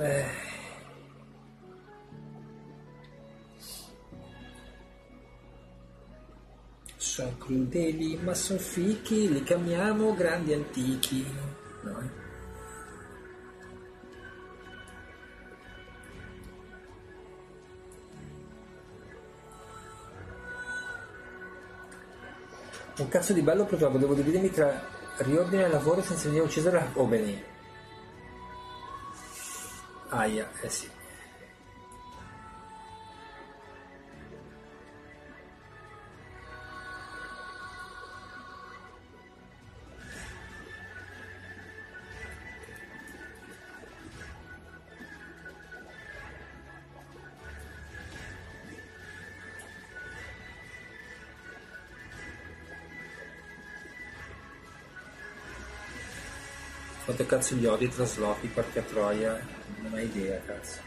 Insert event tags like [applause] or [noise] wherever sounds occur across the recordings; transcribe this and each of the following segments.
Eh. Sono crudeli ma sono fichi, li chiamiamo grandi antichi. No, eh. Un cazzo di bello purtroppo, devo dividermi tra riordine del lavoro senza venire ucciso da Obeni. Aia, eh sì. Quanto cazzo gli odi i traslochi, porca troia, non hai idea, cazzo.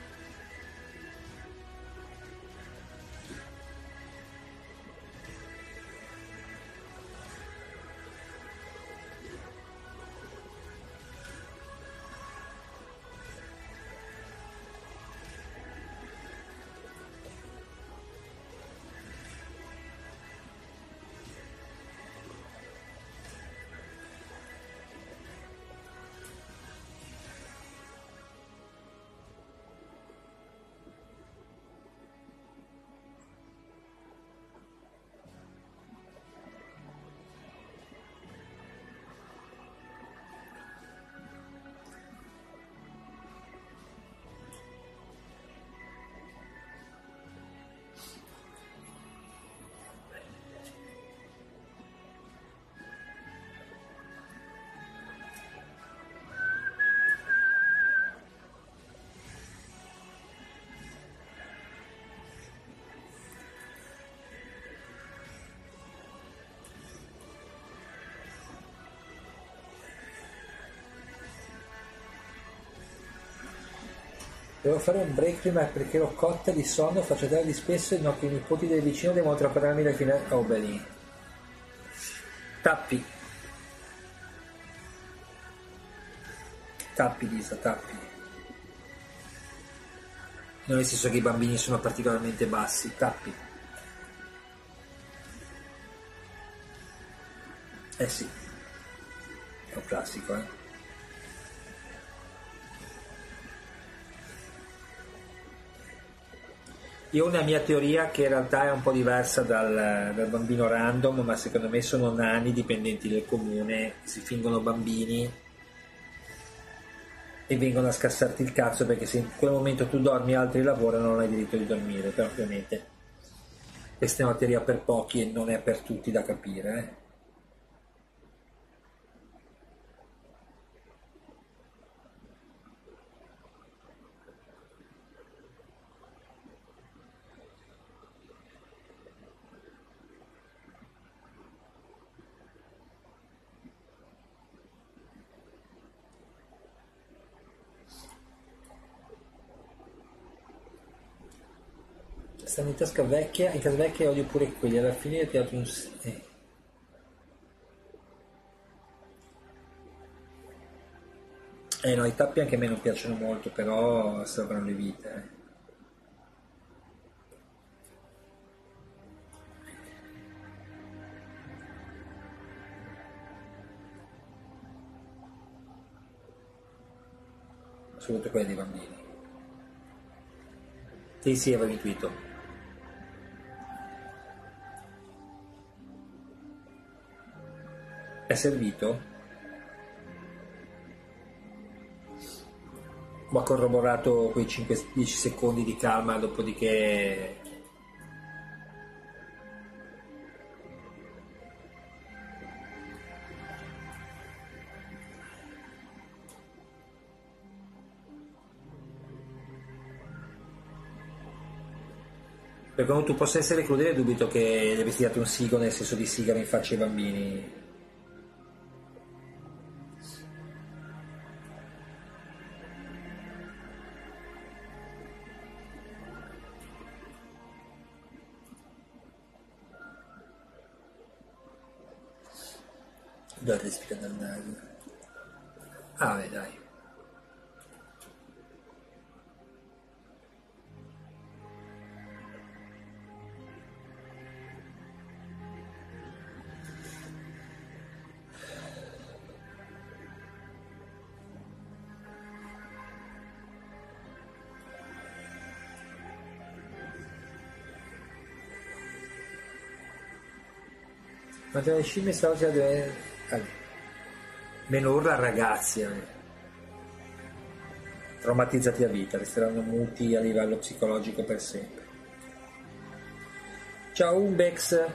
Devo fare un break prima perché ero cotta di sonno, faccio terra di spesso e no che i nipoti del vicino devono trapararmi da fine a Obeni. Tappi. Tappi, Lisa, tappi. Non nel senso che i bambini sono particolarmente bassi, tappi. Eh sì, è un classico, eh. Io ho una mia teoria che in realtà è un po' diversa dal, dal, bambino random, ma secondo me sono nani dipendenti del comune, si fingono bambini e vengono a scassarti il cazzo perché se in quel momento tu dormi e altri lavorano non hai diritto di dormire, però ovviamente questa è una teoria per pochi e non è per tutti da capire. Eh. Stanno in tasca vecchia, in casa vecchia odio pure quelli, alla fine ho tirato un... Eh. eh no, i tappi anche a me non piacciono molto, però salvano le vite. Eh. soprattutto quelli dei bambini. Sì, sì, avevo intuito. È servito? O ha corroborato quei 5-10 secondi di calma, dopodiché... Per quanto tu possa essere crudele, dubito che gli avessi dato un sigo nel senso di sigaro in faccia ai bambini. Ma tra le scimmie stavo deve... Meno urla ragazzi. Eh. Traumatizzati a vita, resteranno muti a livello psicologico per sempre. Ciao Umbex.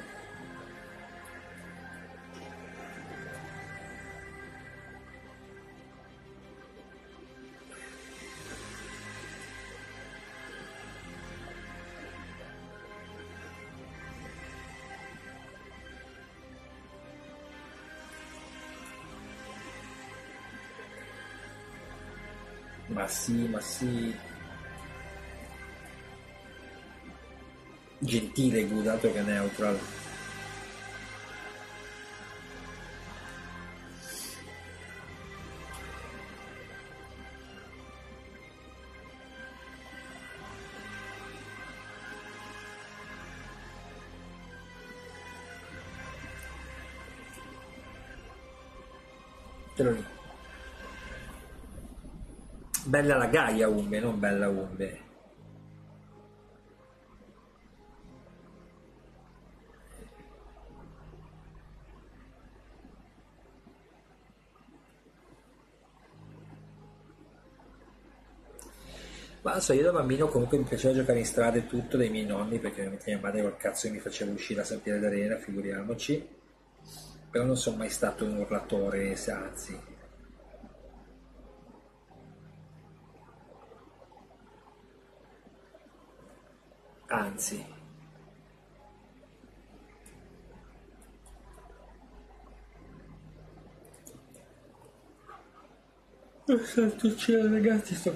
Sì, ma sì. Gentile gudato che neutral. Te lo dico. Bella la Gaia Umbe, non bella Umbe. Ma so, io da bambino comunque mi piaceva giocare in strada e tutto dai miei nonni, perché mia madre col cazzo mi faceva uscire a San Piero d'Arena, figuriamoci. Però non sono mai stato un urlatore, anzi, anzi. Oh santo cielo ragazzi sto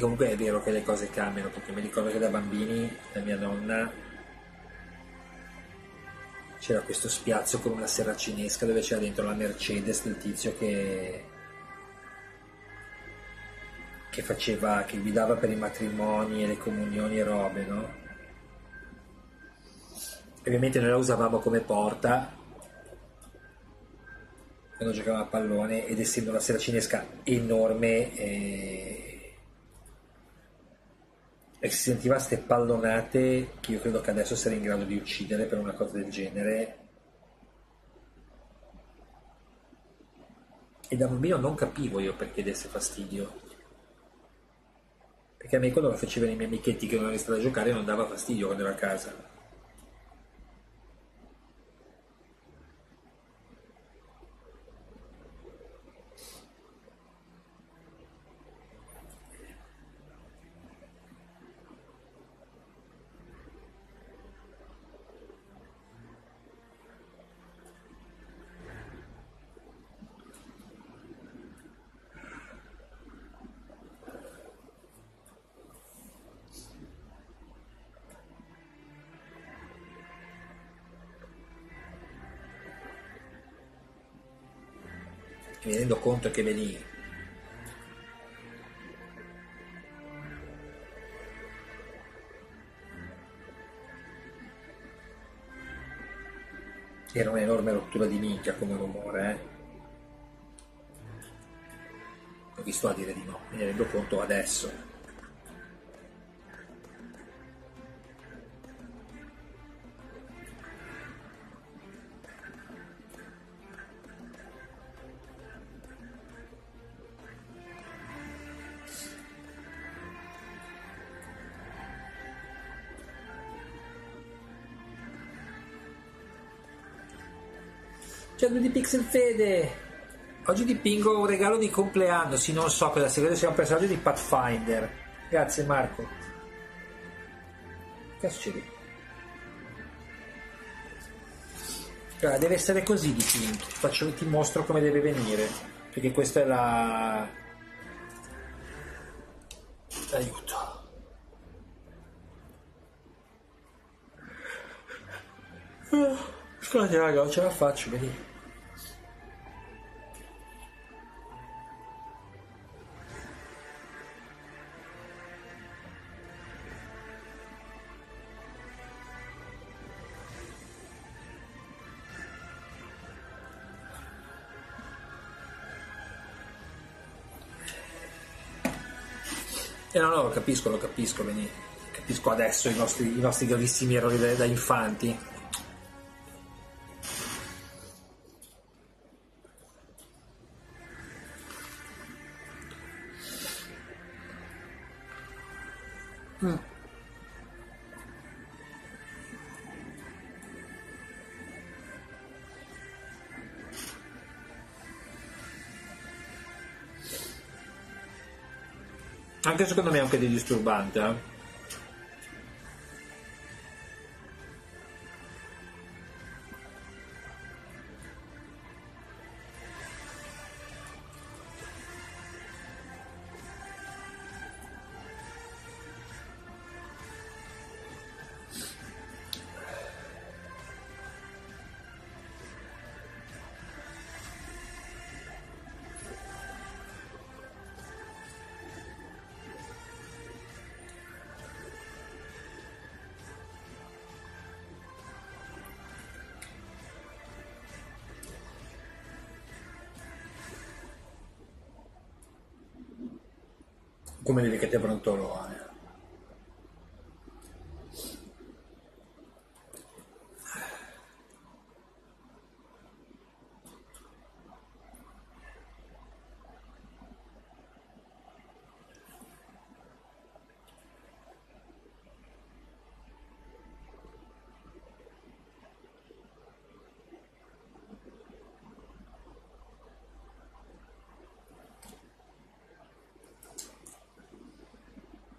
comunque è vero che le cose cambiano, perché mi ricordo che da bambini la mia nonna c'era questo spiazzo con una seracinesca dove c'era dentro la Mercedes del tizio che, che faceva, che guidava per i matrimoni e le comunioni e robe, no? Ovviamente noi la usavamo come porta quando giocavamo a pallone ed essendo una seracinesca enorme eh, e si sentiva queste pallonate che io credo che adesso sarei in grado di uccidere per una cosa del genere. E da bambino non capivo io perché desse fastidio. Perché a me quando lo facevano i miei amichetti che non stati a giocare non dava fastidio quando ero a casa. Mi rendo conto che venire. Era un'enorme rottura di minchia come rumore, eh. Ho visto a dire di no, mi rendo conto adesso. Ciao di Pixel Fede! Oggi dipingo un regalo di compleanno, sì non so cosa sia, credo sia un personaggio di Pathfinder. Grazie Marco. Che succede? Allora, deve essere così dipinto. Faccio, ti mostro come deve venire. Perché questa è la. Aiuto. Scusate raga, non ce la faccio, vedi. No, no, lo capisco, lo capisco, vedi. Capisco adesso i nostri, i nostri gravissimi errori da, da infanti. Anche secondo me è anche di disturbante, eh. Come dire che ti brontolone.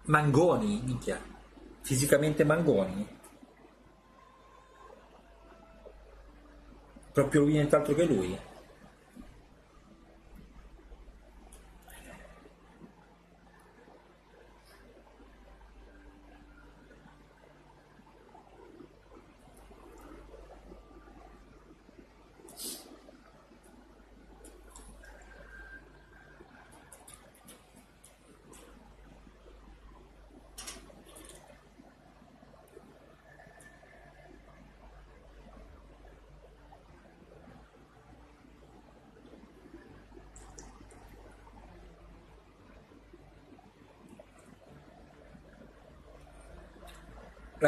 Mangoni, minchia. Fisicamente Mangoni. Proprio lui nient'altro che lui.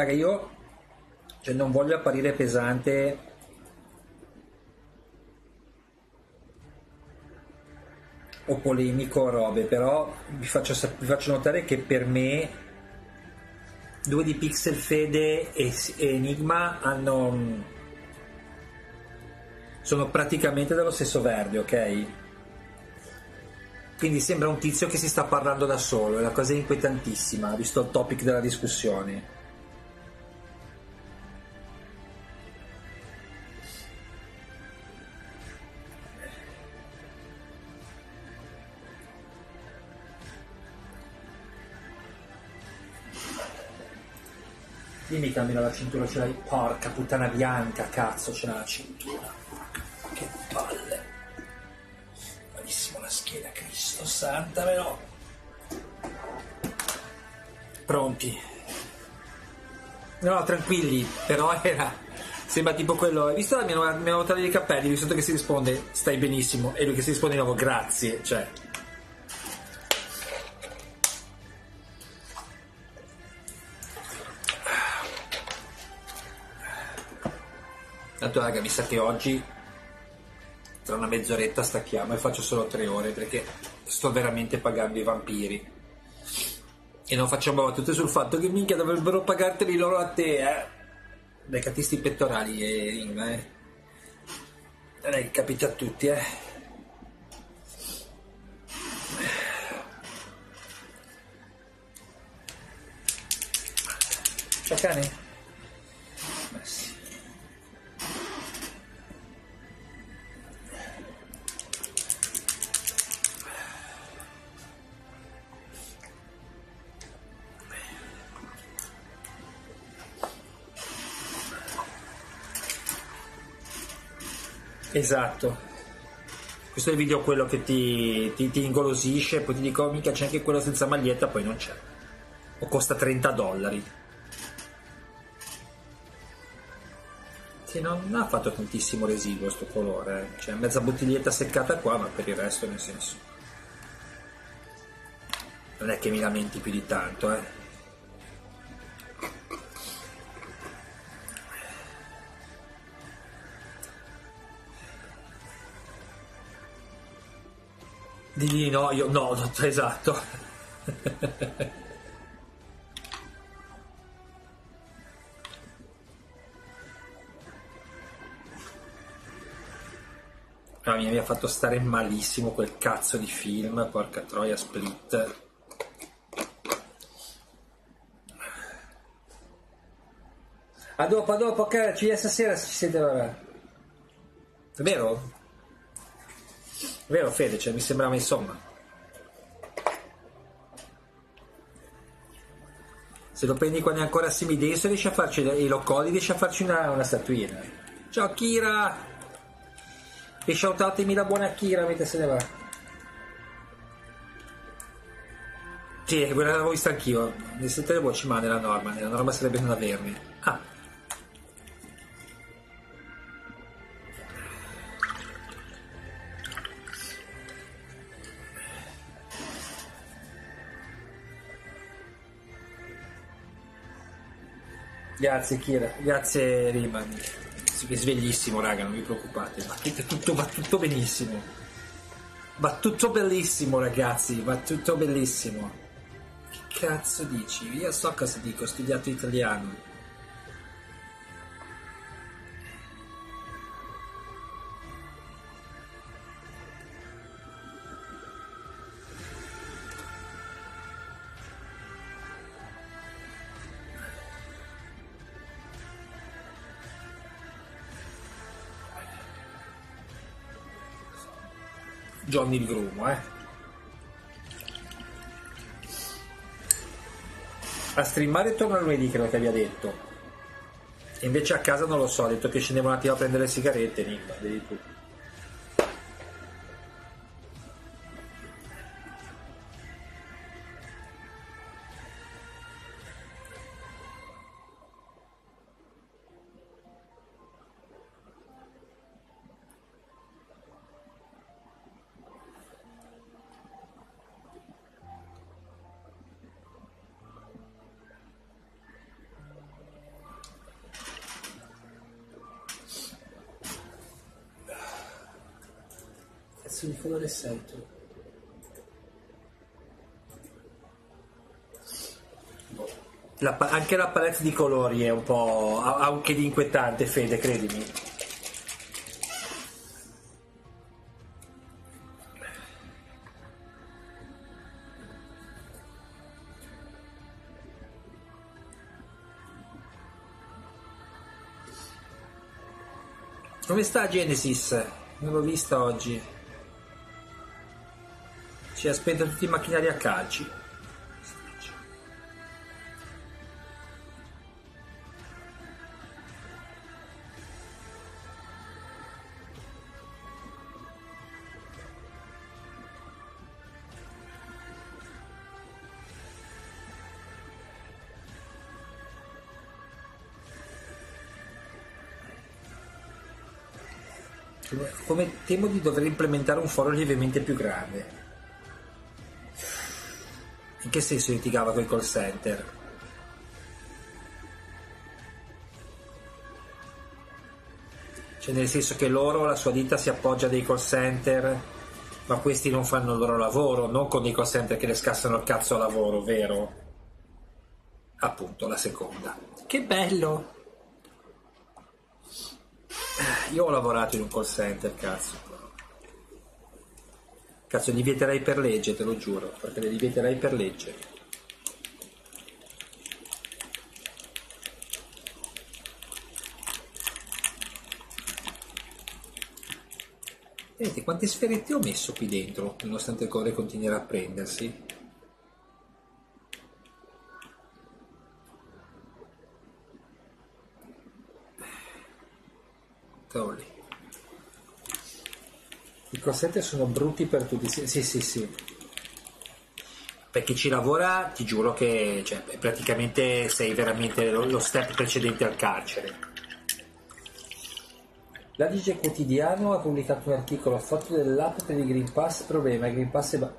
Raga, io cioè, non voglio apparire pesante. O polemico o robe, però vi faccio, vi faccio, notare che per me due di Pixel Fede e, Enigma hanno sono praticamente dello stesso verde, ok? Quindi sembra un tizio che si sta parlando da solo, è una cosa inquietantissima, visto il topic della discussione. Che almeno la cintura ce l'hai. Porca puttana bianca, cazzo, ce l'ha la cintura. Che palle. Malissimo la schiena, Cristo santa, però. Pronti. No, tranquilli, però era. Sembra tipo quello. Hai visto la mia, mia nota dei capelli? Visto che si risponde stai benissimo. E lui che si risponde di nuovo grazie. Cioè. Tanto raga, mi sa che oggi tra una mezz'oretta stacchiamo e faccio solo tre ore perché sto veramente pagando i vampiri. E non facciamo battute sul fatto che minchia dovrebbero pagarteli loro a te, eh. Dai catisti pettorali eh. È che capita a tutti, eh. Ciao cane. Esatto. Questo è il video quello che ti, ti, ti ingolosisce, poi ti dico, mica c'è anche quello senza maglietta, poi non c'è. O costa 30 dollari. Sì, non ha fatto tantissimo residuo questo colore, eh. c'è mezza bottiglietta seccata qua, ma per il resto nel senso. Non è che mi lamenti più di tanto, eh. Di no, io no, no [laughs] esatto. Ah, mi ha fatto stare malissimo quel cazzo di film, porca troia, Split. A dopo, a dopo, ok, ci vediamo stasera se ci siete, vabbè. Vero? Vero Fede, cioè, mi sembrava insomma. Se lo prendi quando è ancora semidenso riesci a farci i locoli, riesci a farci una, una statuina. Ciao Kira! E shoutatemi la buona Kira mentre se ne va. Sì, quella l'avevo vista anch'io. Nel sette voci ma nella norma. Nella norma sarebbe non avermi. Grazie Kira, grazie Riman. È sveglissimo raga, non vi preoccupate, va tutto, va tutto benissimo. Va tutto bellissimo ragazzi, va tutto bellissimo. Che cazzo dici? Io so cosa dico, ho studiato italiano. Johnny il grumo, eh. A streamare torno lunedì, credo che abbia detto. E invece a casa non lo so, ha detto che scendevo un attimo a prendere le sigarette, Nick, vedi tu. Cazzo di fluorescente. La anche la palette di colori è un po' anche di inquietante, Fede, credimi. Come sta Genesis? Non l'ho vista oggi. Ci aspetta tutti i macchinari a calci. Come temo di dover implementare un foro lievemente più grande. Che senso litigava con i call center? Cioè nel senso che loro, la sua ditta si appoggia a dei call center, ma questi non fanno il loro lavoro, non con dei call center che le scassano il cazzo a lavoro, vero? Appunto, la seconda. Che bello! Io ho lavorato in un call center, cazzo. Cazzo, li vieterei per legge, te lo giuro, perché li vieterei per legge. Vedete quante sferette ho messo qui dentro, nonostante il cuore continuerà a prendersi? I call sono brutti per tutti. Sì, sì, sì. sì. Per chi ci lavora, ti giuro che cioè, praticamente sei veramente lo, lo step precedente al carcere. L'Adige Quotidiano ha pubblicato un articolo a foto dell'app per il Green Pass. Problema, il Green Pass è... Ba-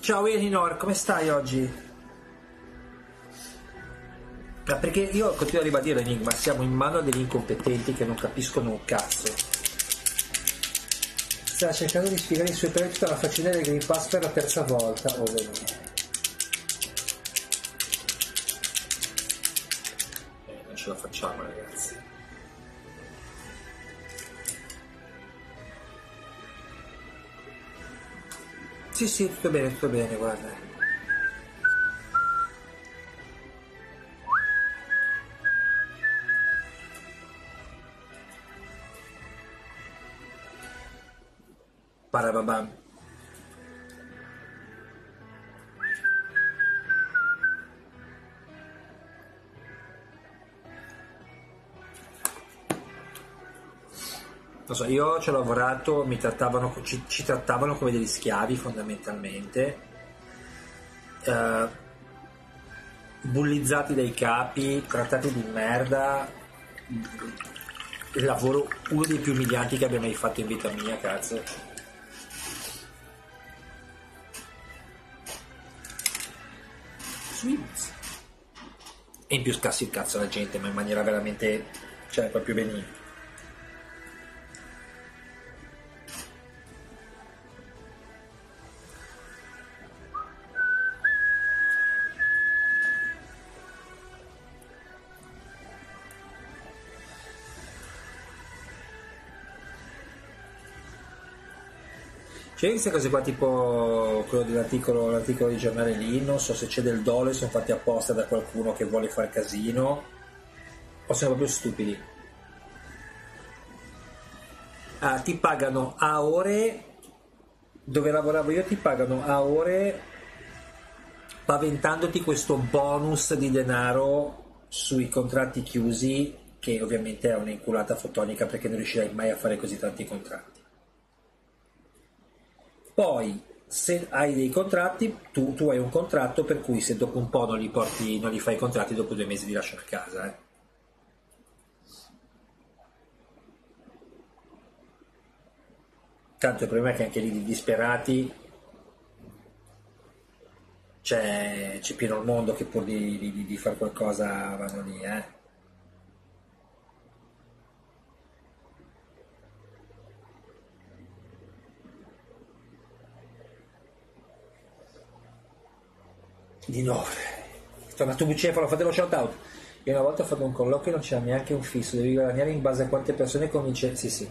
Ciao Elinor, come stai oggi? Ma perché io continuo a ribadire l'enigma, siamo in mano degli incompetenti che non capiscono un cazzo. Sta cercando di spiegare i suoi tutta la faccenda del Green Pass per la terza volta. Oh, eh, non ce la facciamo ragazzi. Sì, sì, tutto bene, tutto bene, guarda. Parababam. Non so, io ci ho lavorato, trattavano, ci, ci trattavano come degli schiavi fondamentalmente, uh, bullizzati dai capi, trattati di merda, il lavoro uno dei più umilianti che abbia mai fatto in vita mia, cazzo. Swims. E in più scassi il cazzo alla gente, ma in maniera veramente, cioè, proprio benigna. C'è queste cose qua tipo quello dell'articolo l'articolo di giornale lì, non so se c'è del dolo e sono fatti apposta da qualcuno che vuole far casino o sono proprio stupidi. Ah, ti pagano a ore dove lavoravo io ti pagano a ore paventandoti questo bonus di denaro sui contratti chiusi che ovviamente è un'inculata fotonica perché non riuscirai mai a fare così tanti contratti. Poi, se hai dei contratti, tu, tu, hai un contratto per cui se dopo un po' non li, porti, non li fai i contratti, dopo due mesi li lasci a casa. Eh. Tanto il problema è che anche lì di disperati c'è, c'è pieno il mondo che pur di, di, di fare qualcosa vanno lì. Eh. Di nuovo. Tornato Bucefalo, fate lo shout out. Io una volta ho fatto un colloquio e non c'era neanche un fisso, devi guadagnare in base a quante persone convince. Sì, sì.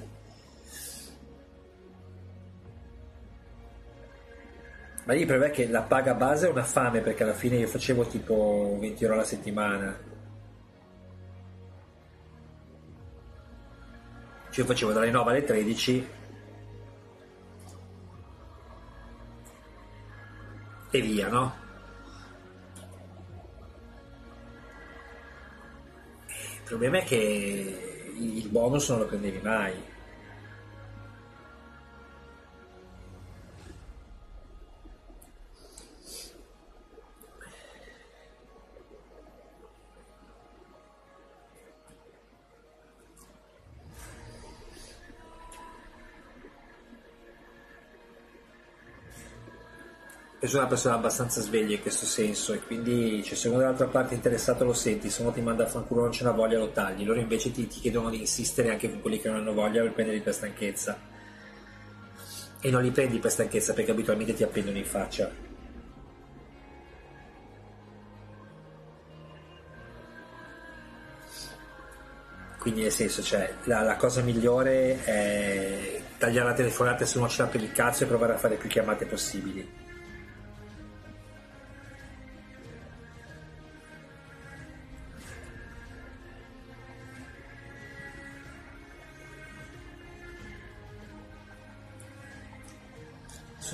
Ma lì il che la paga base è una fame perché alla fine io facevo tipo 20 euro alla settimana. Cioè io facevo dalle 9 alle 13 e via, no? Il problema è che il bonus non lo prendevi mai. Io sono una persona abbastanza sveglia in questo senso e quindi cioè, se uno dall'altra parte interessato lo senti, se uno ti manda a fanculo non ce n'ha voglia lo tagli, loro invece ti, ti, chiedono di insistere anche con quelli che non hanno voglia per prenderli per stanchezza e non li prendi per stanchezza perché abitualmente ti appendono in faccia. Quindi nel senso, cioè, la, la cosa migliore è tagliare la telefonata se uno ce l'ha per il cazzo e provare a fare più chiamate possibili.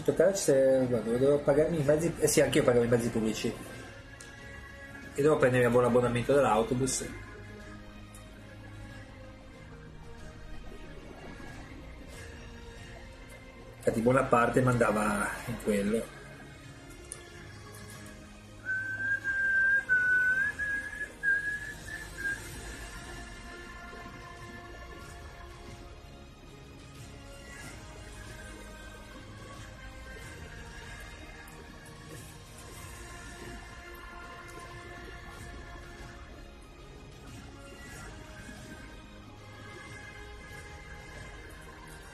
totale se, guarda, devo pagarmi i mezzi eh sì anche io pagavo i mezzi pubblici. E devo prendere un buon abbonamento dell'autobus. Infatti buona parte mandava in quello.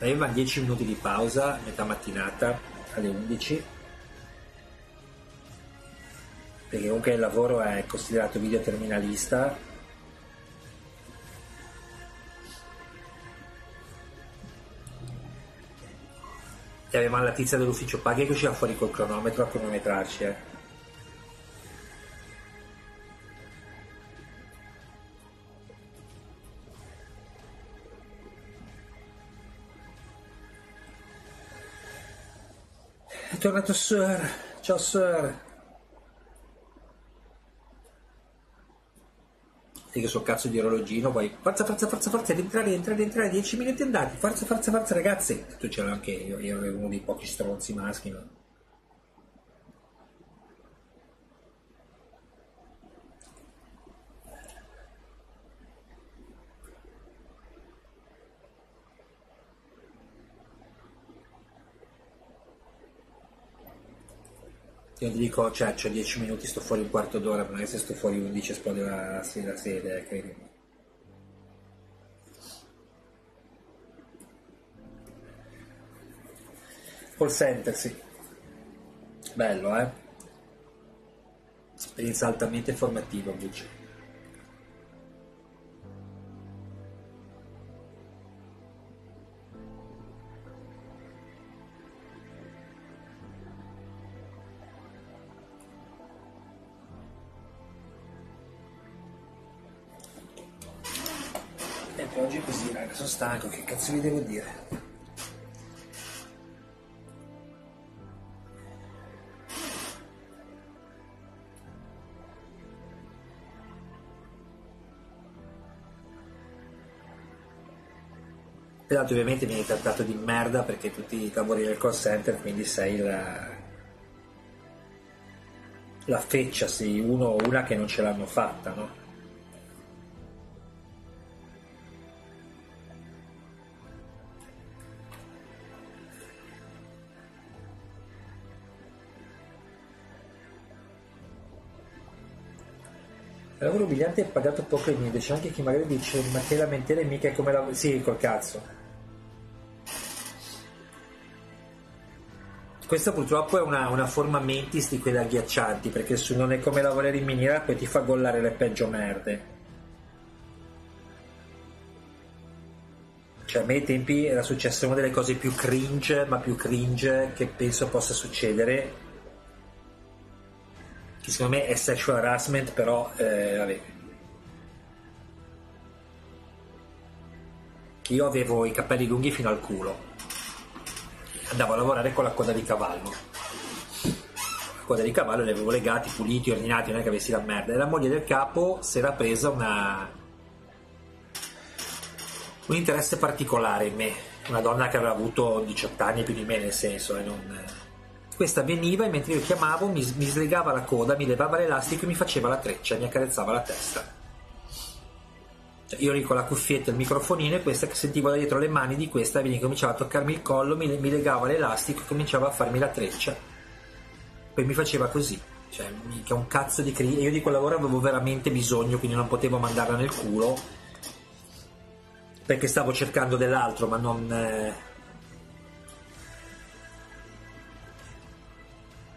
Aveva 10 minuti di pausa metà mattinata alle 11 perché comunque il lavoro è considerato video terminalista e avevamo la tizia dell'ufficio paghi che usciva fuori col cronometro a cronometrarci eh. Tornato Sir. Ciao Sir. Che so cazzo di orologino, poi forza, forza, forza, forza, rientrare, entrare, entrare, 10 minuti andati, forza, forza, forza ragazzi. Tu c'ero anche io, ero uno dei pochi stronzi maschi, no? Io dico, cioè, c'ho 10 minuti, sto fuori un quarto d'ora, ma se sto fuori 11 esplode la, la sede, eh, credimi. Call center, sì. Bello, eh? Esperienza altamente formativa, invece. Stanco, che cazzo vi devo dire? Peraltro ovviamente vieni trattato di merda perché tutti lavori nel call center, quindi sei la, la feccia, sei uno o una che non ce l'hanno fatta, no? Lavoro umiliante e pagato poco e niente. C'è anche chi magari dice ma che lamentele mica è come lavoro. Sì, col cazzo. Questa purtroppo è una, una forma mentis di quelle agghiaccianti, perché se non è come lavorare in miniera poi ti fa gollare le peggio merde. Cioè a me ai tempi era successa una delle cose più cringe, ma più cringe che penso possa succedere che secondo me è sexual harassment, però eh, vabbè. Io avevo i capelli lunghi fino al culo. Andavo a lavorare con la coda di cavallo. La coda di cavallo li avevo legati, puliti, ordinati, non è che avessi la merda. E la moglie del capo si era presa una... un interesse particolare in me. Una donna che aveva avuto 18 anni più di me, nel senso, e non questa veniva e mentre io chiamavo mi, mi slegava la coda, mi levava l'elastico e mi faceva la treccia, mi accarezzava la testa. Cioè, io ero con la cuffietta e il microfonino e questa che sentivo da dietro le mani di questa veniva, cominciava a toccarmi il collo, mi, mi legava l'elastico e cominciava a farmi la treccia. Poi mi faceva così. Cioè, mica un cazzo di crisi. Io di quel lavoro avevo veramente bisogno, quindi non potevo mandarla nel culo. Perché stavo cercando dell'altro, ma non. Eh,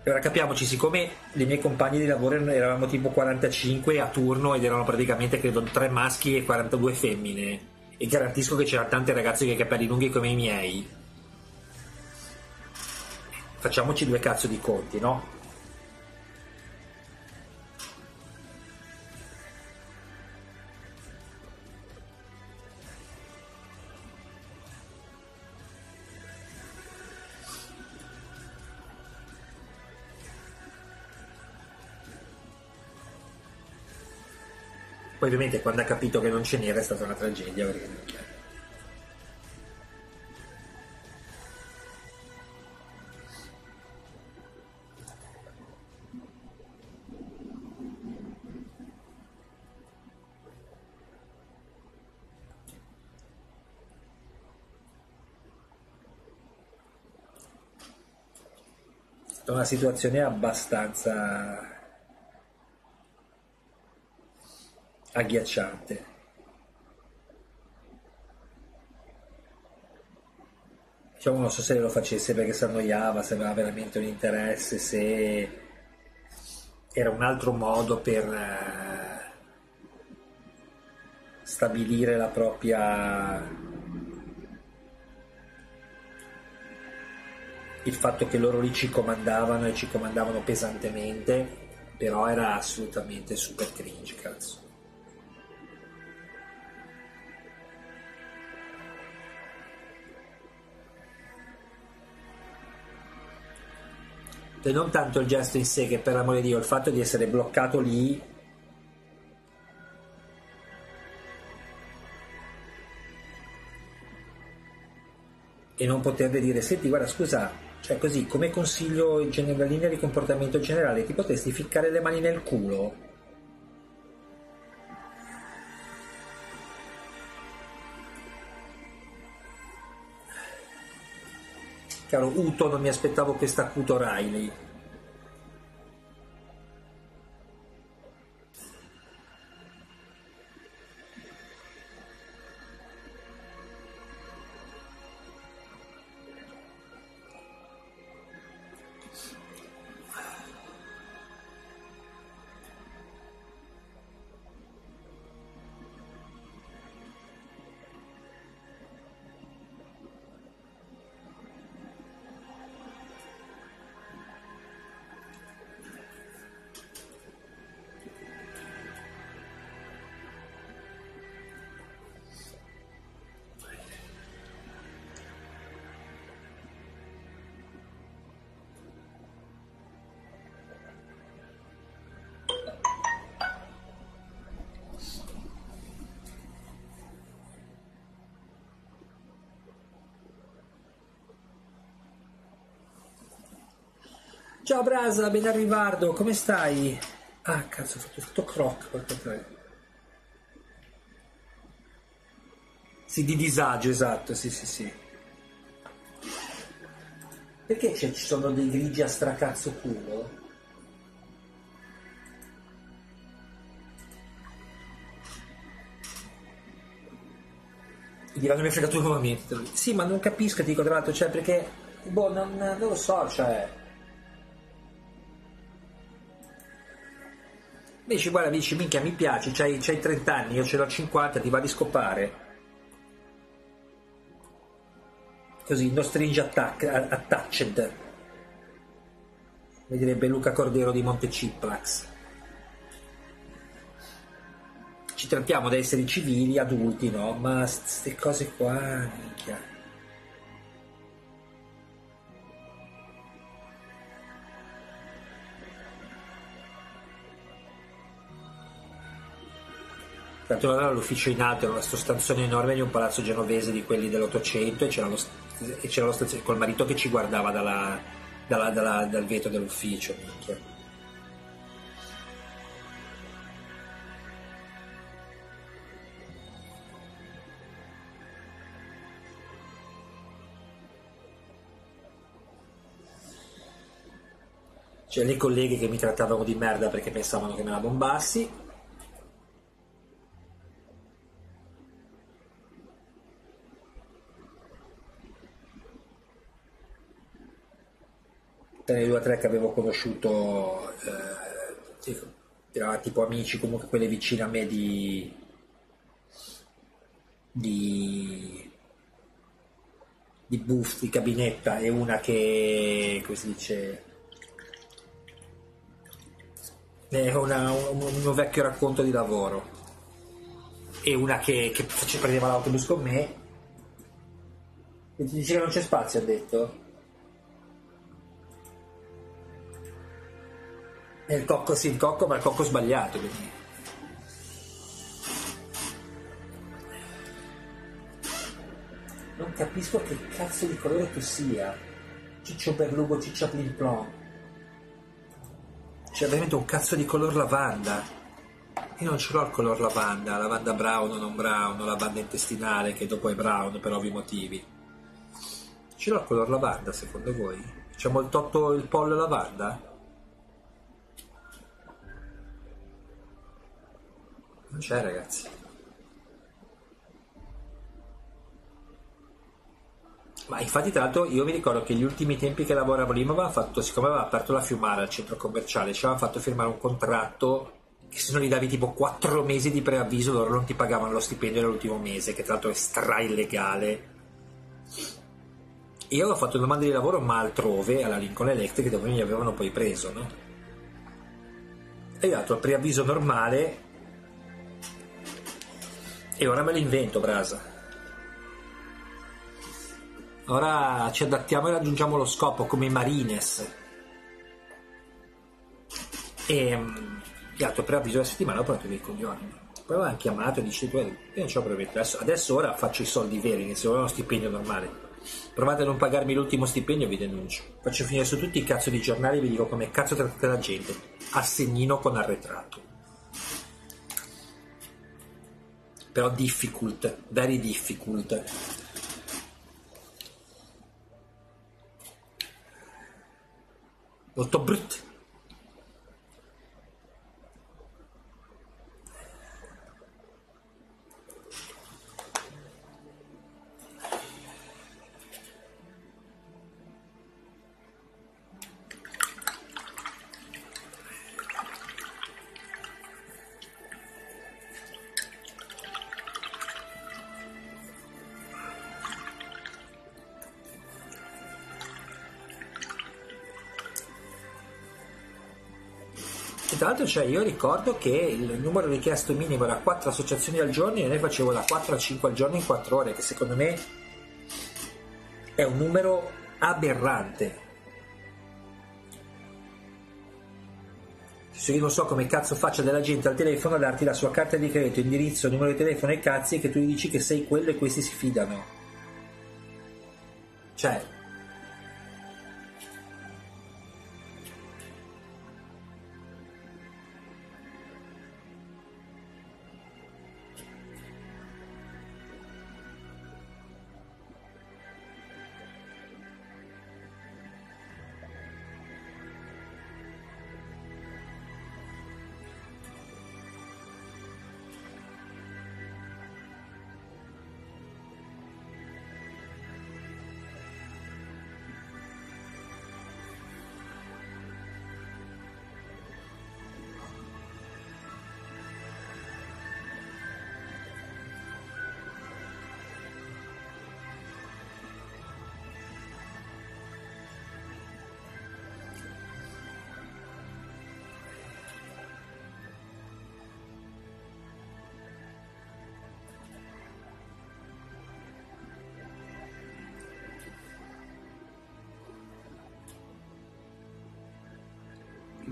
Ora capiamoci, siccome i miei compagni di lavoro eravamo tipo 45 a turno ed erano praticamente credo 3 maschi e 42 femmine, e garantisco che c'erano tante ragazze che i capelli lunghi come i miei, facciamoci due cazzo di conti, no? Poi ovviamente quando ha capito che non ce n'era è stata una tragedia perché non chiaro. una situazione abbastanza agghiacciante. Diciamo, non so se lo facesse perché si annoiava, se aveva veramente un interesse, se era un altro modo per eh, stabilire la propria il fatto che loro lì ci comandavano e ci comandavano pesantemente, però era assolutamente super cringe, cazzo. E non tanto il gesto in sé che per l'amore di Dio, il fatto di essere bloccato lì e non poterle dire senti guarda scusa cioè così, come consiglio in linea di comportamento generale, ti potresti ficcare le mani nel culo? Caro Uto, non mi aspettavo questa acuto Riley. Ciao Brasa, ben arrivato, come stai? Ah, cazzo, ho fatto tutto croc, porca tre. Sì, di disagio, esatto, sì, sì, sì. Perché ci sono dei grigi a stracazzo culo? Vanno mi è fregato nuovamente. Sì, ma non capisco, ti dico tra l'altro, cioè, perché, boh, non, non lo so, cioè Dici, guarda, dici, minchia, mi piace, c'hai, c'hai 30 anni, io ce l'ho 50, ti va di scopare. Così, no stringe attack, attached. Mi direbbe Luca Cordero di Monteciplax. Ci trattiamo da esseri civili, adulti, no? Ma queste cose qua, minchia. Tanto era l'ufficio in alto, era questo stanzone enorme di un palazzo genovese di quelli dell'Ottocento e c'era lo, e c'era lo stanzone col marito che ci guardava dalla, dalla, dalla, dal vetro dell'ufficio. Minchia. Cioè le colleghe che mi trattavano di merda perché pensavano che me la bombassi tre che avevo conosciuto eh, erano tipo amici comunque quelle vicine a me di di di buff di cabinetta e una che come si dice è una, un, un vecchio racconto di lavoro. E una che, che prendeva l'autobus con me e ti dice che non c'è spazio ha detto E il cocco sì, il cocco, ma il cocco sbagliato. Quindi. Non capisco che cazzo di colore tu sia. Ciccio Berlugo, Ciccio Plin Plon. C'è veramente un cazzo di color lavanda. Io non ce l'ho il color lavanda, lavanda brown o non brown, lavanda intestinale che dopo è brown per ovvi motivi. Ce l'ho il color lavanda secondo voi? Il totto il pollo lavanda? Non c'è ragazzi. Ma infatti tra l'altro io mi ricordo che gli ultimi tempi che lavoravo lì mi aveva fatto, siccome aveva aperto la Fiumara al centro commerciale, ci aveva fatto firmare un contratto che se non gli davi tipo 4 mesi di preavviso loro non ti pagavano lo stipendio dell'ultimo mese, che tra l'altro è stra illegale. Io avevo fatto domande di lavoro ma altrove, alla Lincoln Electric, dove mi avevano poi preso, no? E dato il preavviso normale e ora me lo invento, Brasa. Ora ci adattiamo e raggiungiamo lo scopo come i Marines. E um, dato preavviso la settimana ho provato dei coglioni. Poi avevano chiamato e dice io non ci ho provato adesso, adesso ora faccio i soldi veri, inizio a uno stipendio normale. Provate a non pagarmi l'ultimo stipendio vi denuncio. Faccio finire su tutti i cazzo di giornali e vi dico come cazzo trattate la gente. Assegnino con arretrato. Però difficult, very difficult. Molto brutto. Cioè, io ricordo che il numero richiesto minimo era 4 associazioni al giorno e ne facevo da 4 a 5 al giorno in 4 ore, che secondo me è un numero aberrante. Se io non so come cazzo faccia della gente al telefono a darti la sua carta di credito, indirizzo, numero di telefono e cazzi e che tu gli dici che sei quello e questi si fidano. Cioè,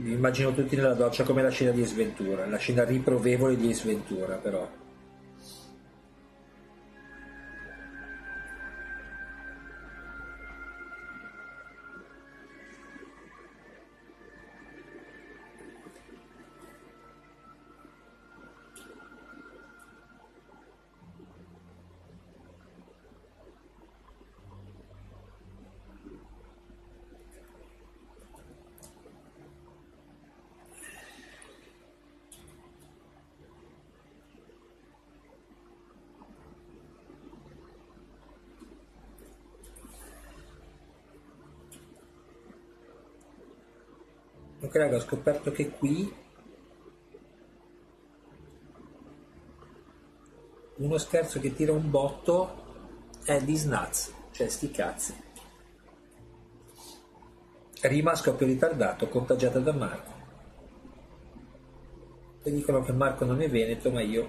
immagino tutti nella doccia come la scena di Sventura, la scena riprovevole di Sventura però. Ok raga, ho scoperto che qui uno scherzo che tira un botto è di snaz, cioè sti cazzi. Rima a scoppio ritardato, contagiata da Marco. E dicono che Marco non è veneto, ma io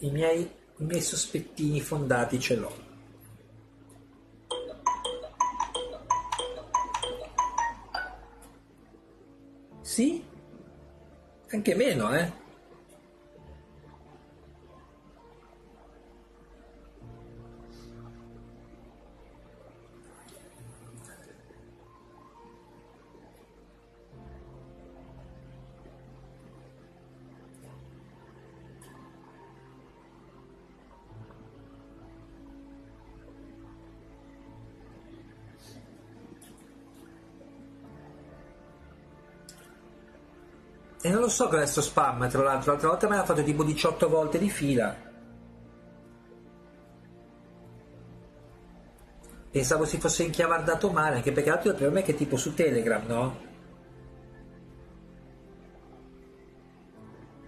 i miei, i miei sospettini fondati ce l'ho. Anche meno, eh? E non lo so che adesso spam, tra l'altro, l'altra volta me l'ha fatto tipo 18 volte di fila. Pensavo si fosse inchiavardato male, anche perché l'altro me è che tipo su Telegram, no?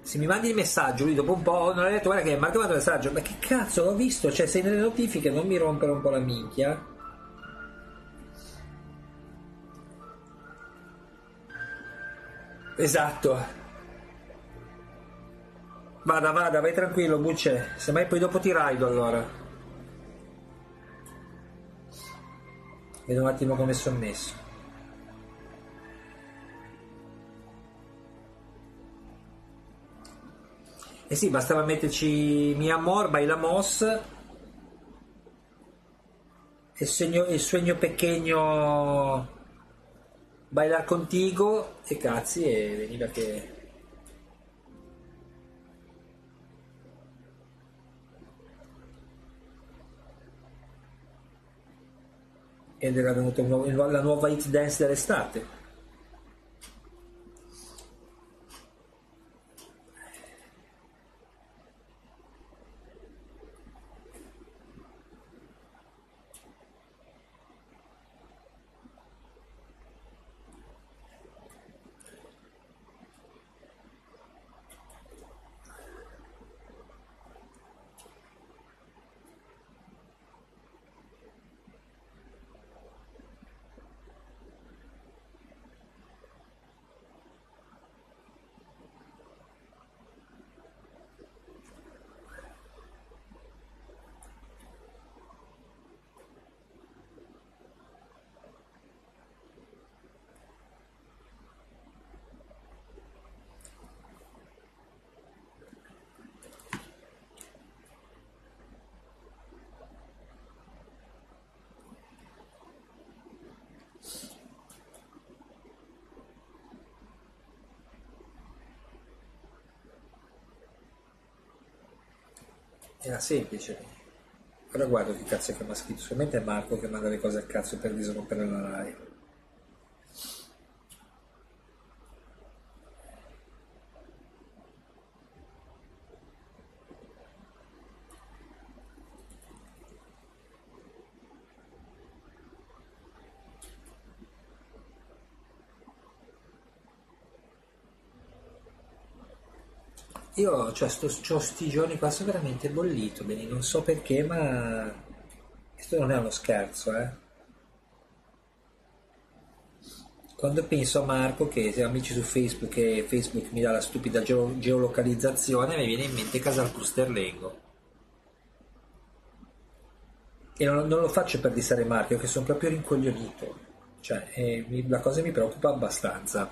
Se mi mandi il messaggio, lui dopo un po' non ha detto guarda che mi ha mandato il messaggio, ma che cazzo l'ho visto? Cioè sei nelle notifiche, non mi rompere un po' la minchia. Esatto. Vada, vada, vai tranquillo, bucce. Se mai poi dopo ti raido allora. Vedo un attimo come sono messo. Eh sì, bastava metterci Mi Amor, Baila Moss e il, segno, il sogno bailar contigo e cazzi e veniva che ed era venuta la nuova hit dance dell'estate Era semplice. Ora guardo che cazzo che mi ha scritto. Solamente è Marco che manda le cose a cazzo per disrompere la live. Io cioè, sto, c'ho sti giorni qua sono veramente bollito, bene, non so perché, ma questo non è uno scherzo, eh. Quando penso a Marco, che siamo amici su Facebook e Facebook mi dà la stupida geo- geolocalizzazione, mi viene in mente Casal Pusterlengo. E non, non, lo faccio per dissare Marco, che sono proprio rincoglionito. Cioè, eh, mi, la cosa mi preoccupa abbastanza.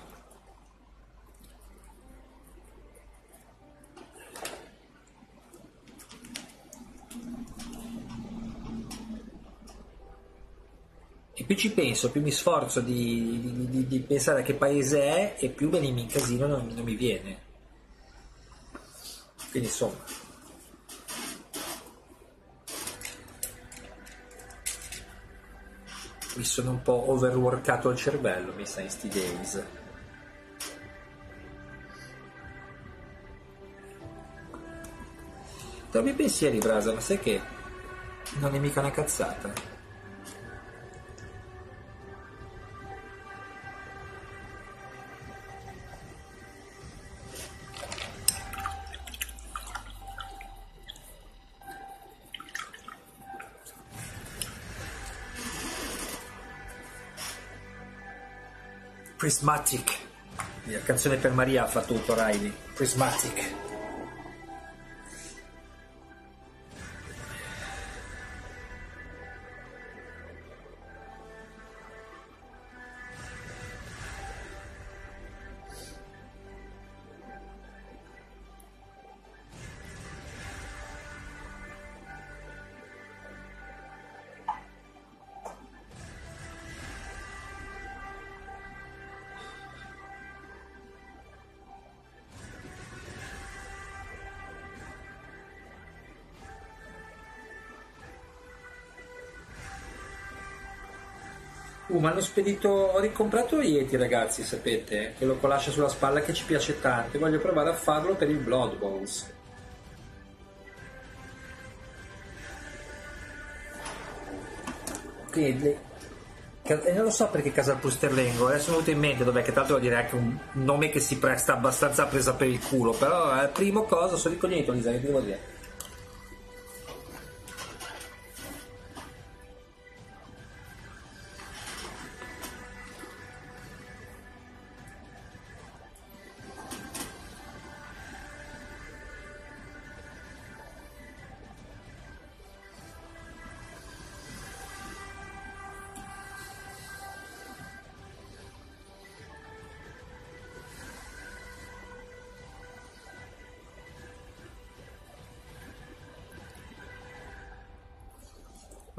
Più ci penso, più mi sforzo di, di, di, di, pensare a che paese è e più me ne incasino non, non mi viene. Quindi insomma. Mi sono un po' overworkato il cervello, mi sa, in sti days. Dammi pensieri, Brasa, ma sai che non è mica una cazzata. Prismatic. La canzone per Maria ha fatto tutto Riley. Prismatic. Uh, ma hanno spedito. Ho ricomprato Yeti, ragazzi, sapete? Quello con l'ascia sulla spalla che ci piace tanto. Voglio provare a farlo per il Blood Bowls. Quindi. E non lo so perché Casal Pusterlengo, adesso mi è venuto in mente, dov'è che tanto vuol dire anche un nome che si presta abbastanza presa per il culo, però è il primo cosa, sono ricognito Lisa, che devo dire?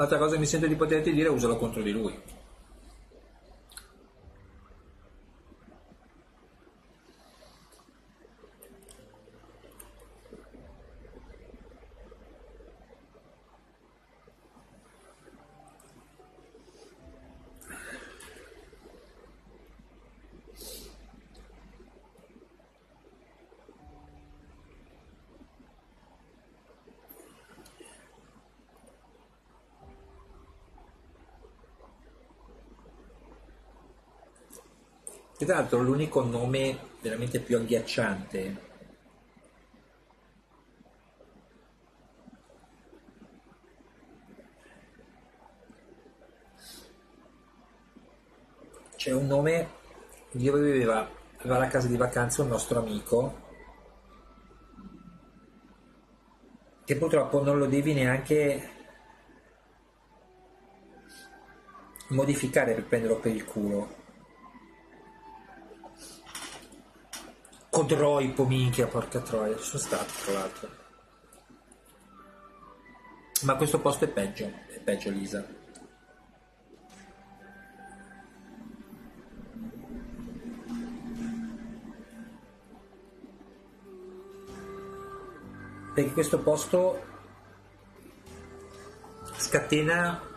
L'altra cosa che mi sento di poterti dire usalo contro di lui. Tra l'altro l'unico nome veramente più agghiacciante. C'è un nome dove viveva, aveva casa di vacanza un nostro amico che purtroppo non lo devi neanche modificare per prenderlo per il culo Codroipo, minchia, porca troia, ci sono stato tra l'altro. Ma questo posto è peggio, è peggio Lisa. Perché questo posto scatena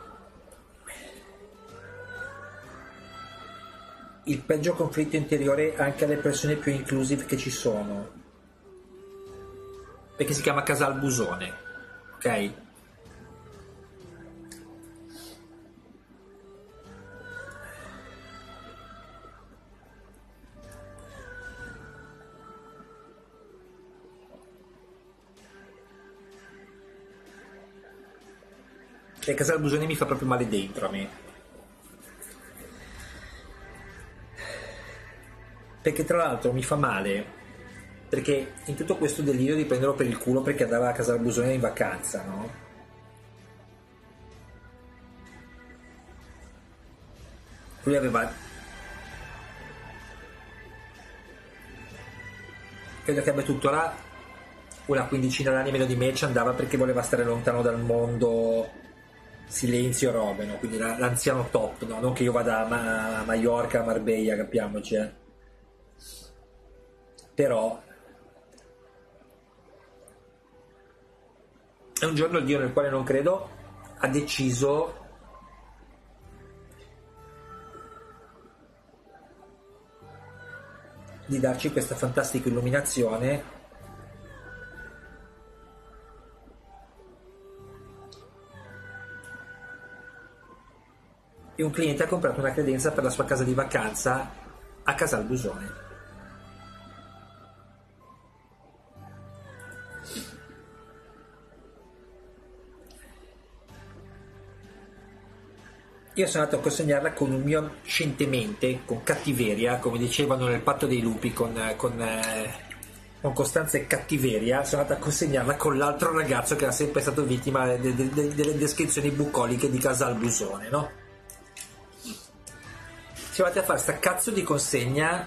il peggio conflitto interiore anche alle persone più inclusive che ci sono. Perché si chiama Casal Busone, ok? E Casal Busone mi fa proprio male dentro a me. Perché tra l'altro mi fa male perché in tutto questo delirio di prenderlo per il culo perché andava a casa del Busone in vacanza, no? Lui aveva credo che abbia tuttora una quindicina d'anni meno di me ci andava perché voleva stare lontano dal mondo silenzio robe, no? quindi l'anziano top, no? non che io vada a, Mallorca, a Marbella, capiamoci, eh però è un giorno il Dio nel quale non credo ha deciso di darci questa fantastica illuminazione e un cliente ha comprato una credenza per la sua casa di vacanza a Casal Busone io sono andato a consegnarla con un mio scientemente, con cattiveria, come dicevano nel patto dei lupi, con, con, eh, con Costanza e cattiveria, sono andato a consegnarla con l'altro ragazzo che era sempre stato vittima de, de, de, delle descrizioni bucoliche di Casal Busone, no? Siamo andati a fare sta cazzo di consegna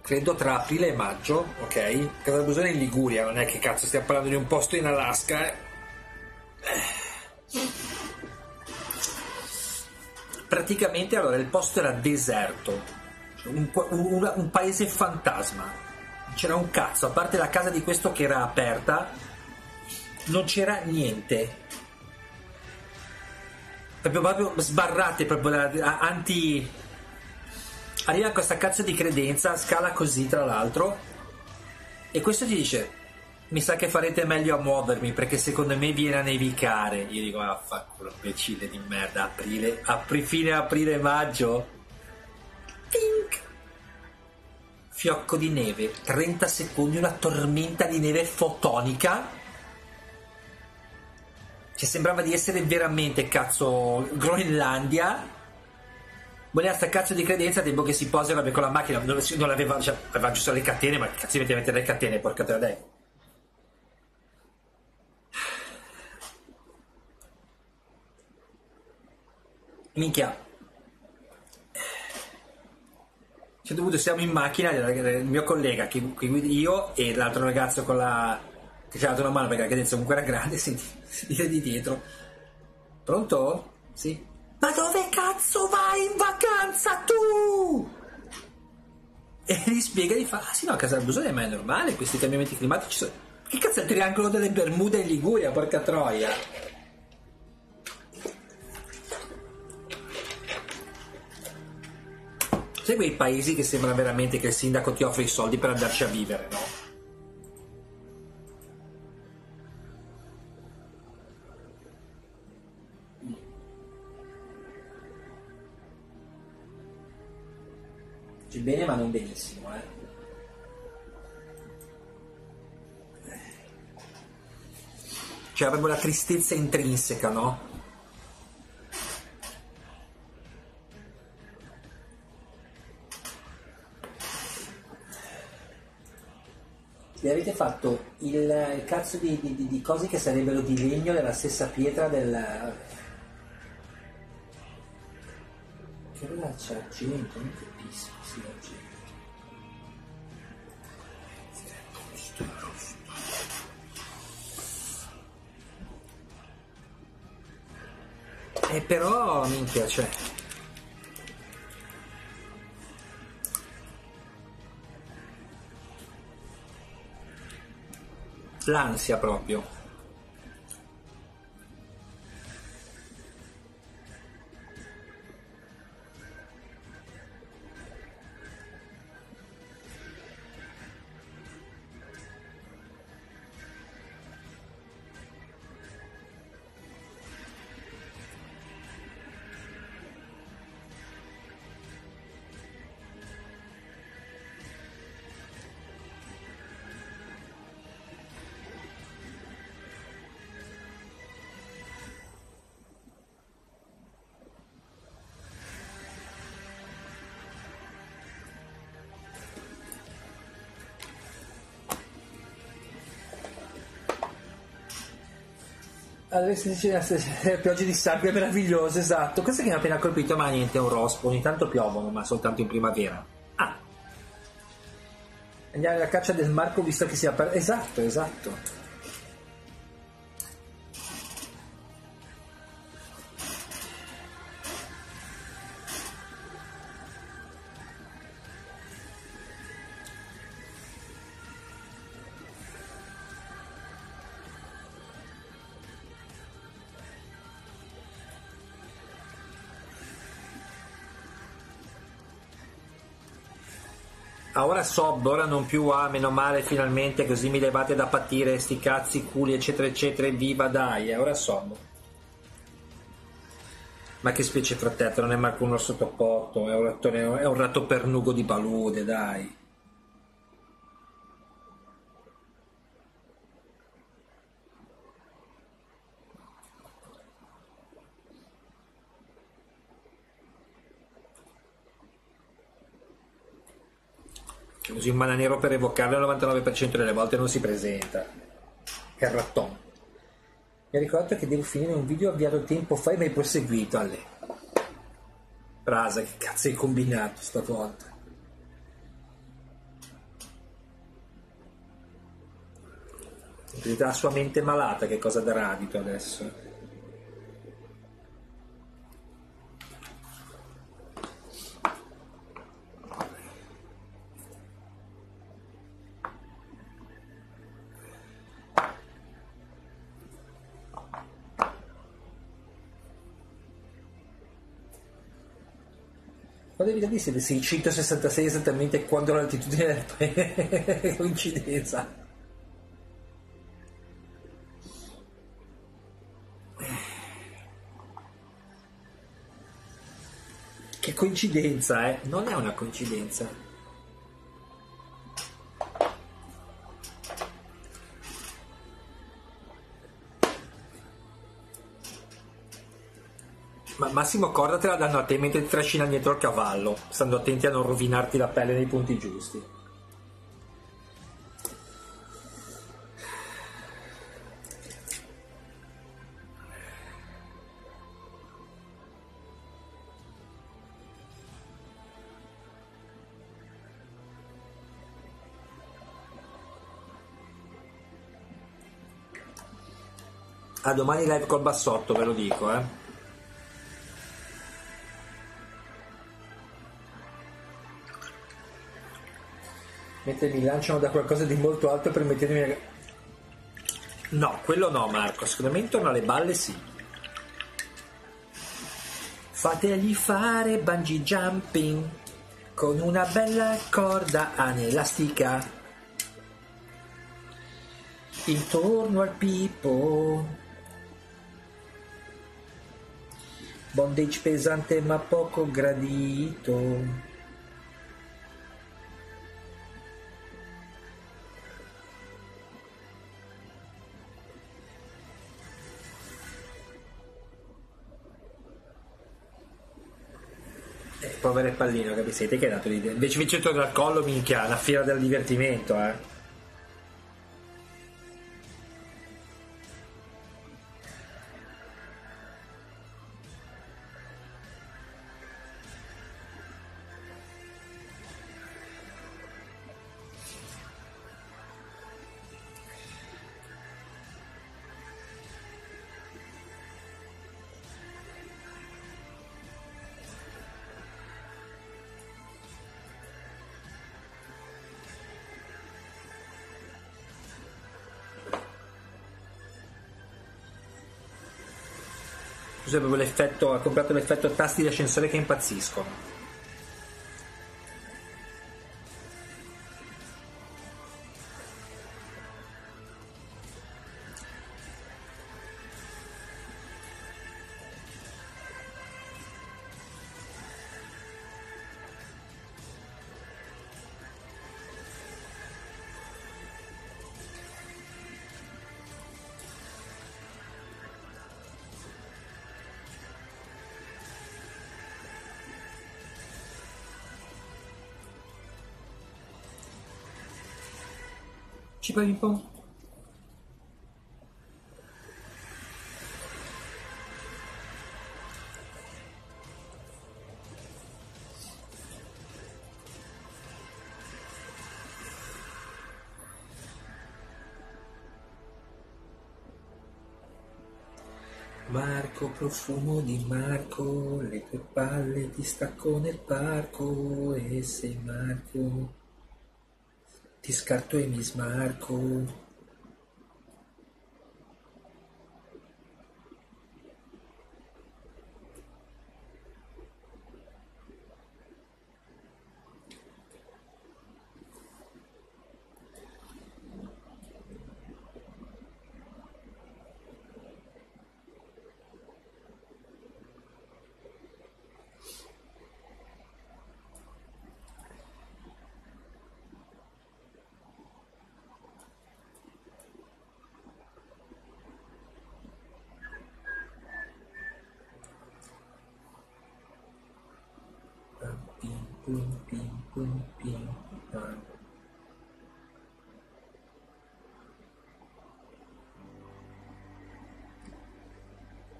credo tra aprile e maggio, ok? Casal Busone in Liguria, non è che cazzo stiamo parlando di un posto in Alaska. Eh praticamente allora il posto era deserto, un, un, un paese fantasma. C'era un cazzo, a parte la casa di questo che era aperta, non c'era niente. proprio, proprio sbarrate, proprio da, anti... Arriva questa cazzo di credenza, scala così tra l'altro, e questo ti dice, mi sa che farete meglio a muovermi perché secondo me viene a nevicare. Io dico, fa quello imbecille di merda, aprile, apri, fine aprile, maggio. Pink! Fiocco di neve, 30 secondi, una tormenta di neve fotonica ci sembrava di essere veramente cazzo Groenlandia voleva sta cazzo di credenza tempo che si posa con la macchina non, non aveva, cioè, aveva giusto le catene ma cazzo mette le catene porca te la dai minchia ci dovuto siamo in macchina il mio collega che, che io e l'altro ragazzo con la che ci ha dato una mano perché la cadenza comunque era grande, [laughs] senti, sentite di dietro. Pronto? Sì. Ma dove cazzo vai in vacanza tu? E gli spiega gli fa, ah sì no, a casa Busone ma è normale, questi cambiamenti climatici sono... Che cazzo è il triangolo delle Bermude in Liguria, porca troia? Sai quei paesi che sembra veramente che il sindaco ti offre i soldi per andarci a vivere, no? Dici bene ma non benissimo, eh. Cioè proprio la tristezza intrinseca, no? Vi avete fatto il, il cazzo di, di, di, cose che sarebbero di legno della stessa pietra del... Che cosa c'è argento? Non capisco si legge. E però, minchia, cioè... L'ansia proprio. [laughs] piogge di sangue meravigliose, esatto. Questo che mi ha appena colpito, ma niente, è un rospo. Ogni tanto piovono, ma soltanto in primavera. Ah! Andiamo alla caccia del Marco visto che si è aperto. Esatto, esatto. Ah, ora sob, ora non più ah, meno male finalmente così mi levate da patire sti cazzi, culi eccetera eccetera viva dai, eh, ora sob. Ma che specie protetta, non è manco uno sottoporto, è un, ratto, è un ratto pernugo di palude, dai. Usi un mana nero per evocarlo il 99% delle volte non si presenta. Che ratton. Mi ha ricordato che devo finire un video avviato tempo fa e mi hai proseguito alle. Brasa, che cazzo hai combinato stavolta? La sua mente malata, che cosa darà adito adesso? Devi capire siete 666 esattamente quando l'altitudine paese. [laughs] Coincidenza. Che coincidenza, eh? Non è una coincidenza. Massimo Corda te la danno a te mentre ti trascina dietro il cavallo, stando attenti a non rovinarti la pelle nei punti giusti. A domani live col bassotto, ve lo dico, eh. Mentre mi lanciano da qualcosa di molto alto per mettermi... No, quello no Marco, secondo me intorno alle balle sì. Fategli fare bungee jumping con una bella corda anelastica intorno al pipo. Bondage pesante ma poco gradito. Eh, povere pallino, capisci? Te che hai dato l'idea. Invece Vincenzo dal collo, minchia, una fiera del divertimento, eh. Cos'è proprio l'effetto, ha comprato l'effetto tasti di ascensore che impazziscono. Ci paghi un po'? Marco, profumo di Marco, le tue palle ti stacco nel parco e sei Marco, ti scarto e mi smarco. Pim, pum, pim, pum, pim, pam.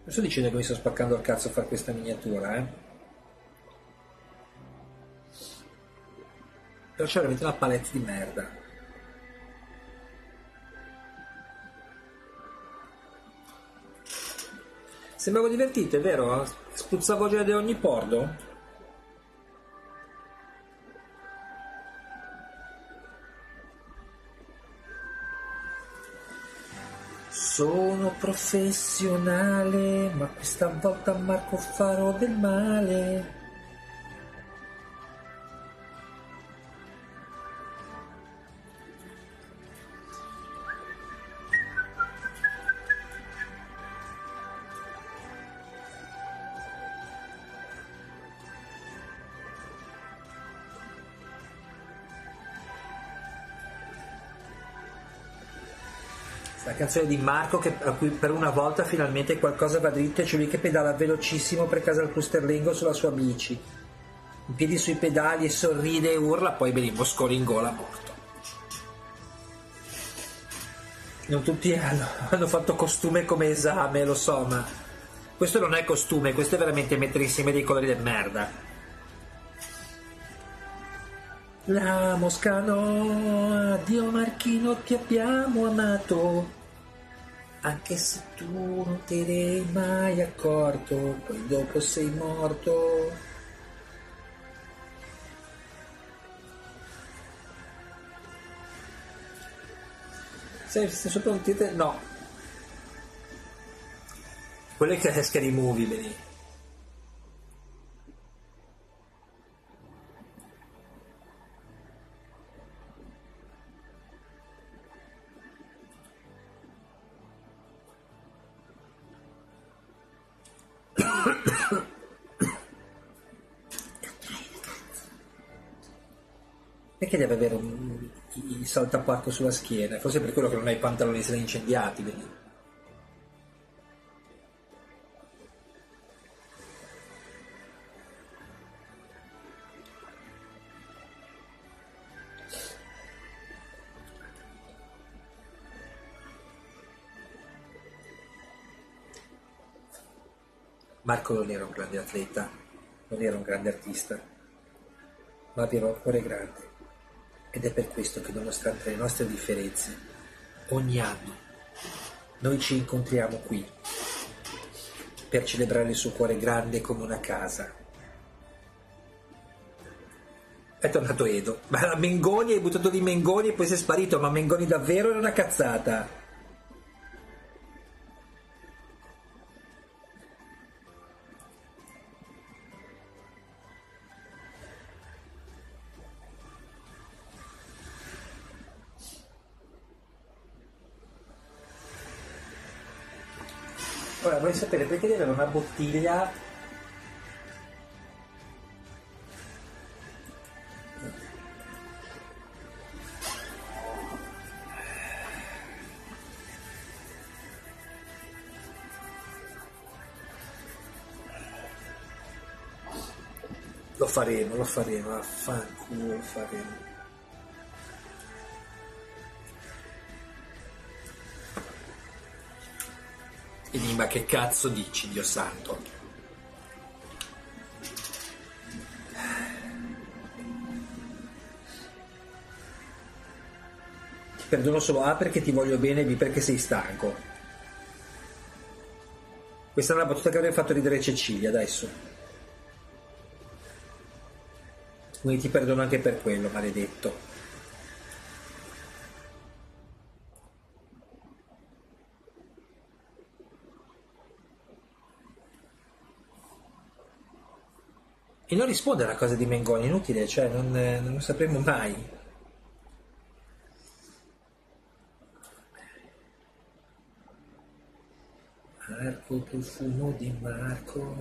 Non sto dicendo che mi sto spaccando il cazzo a fare questa miniatura, eh. Però c'è veramente una palette di merda. Sembravo divertito, è vero? Spruzzavo già di ogni pordo? Professionale, ma questa volta Marco farò del male. Canzone di Marco che, a cui per una volta finalmente qualcosa va dritto e c'è lui che pedala velocissimo per casa al Pusterlengo sulla sua bici. In piedi sui pedali e sorride e urla, poi benissimo scoringola morto. Non tutti hanno, [laughs] hanno fatto costume come esame, lo so, ma questo non è costume, questo è veramente mettere insieme dei colori del merda. La Mosca no, addio Marchino, ti abbiamo amato. Anche se tu non te ne mai accorto, poi dopo sei morto. Sei, sei sopra un titolo? No. Quello è che è Scary Movie, Perché deve avere un, il saltaparco sulla schiena? Forse per quello che non hai i pantaloni se incendiati, vedi? Marco non era un grande atleta, non era un grande artista, ma aveva un cuore grande. Ed è per questo che nonostante le nostre differenze, ogni anno noi ci incontriamo qui per celebrare il suo cuore grande come una casa. È tornato Edo. Ma Mengoni, hai buttato di Mengoni e poi sei sparito, ma Mengoni davvero era una cazzata. Perché deve avere una bottiglia Lo faremo, lo faremo, affanculo lo faremo. Che cazzo dici, Dio santo? Ti perdono solo A perché ti voglio bene e B perché sei stanco. Questa è una battuta che avrei fatto ridere Cecilia adesso. Quindi ti perdono anche per quello, maledetto. E non risponde alla cosa di Mengoni, inutile, cioè non, non lo sapremo mai. Marco, profumo di Marco.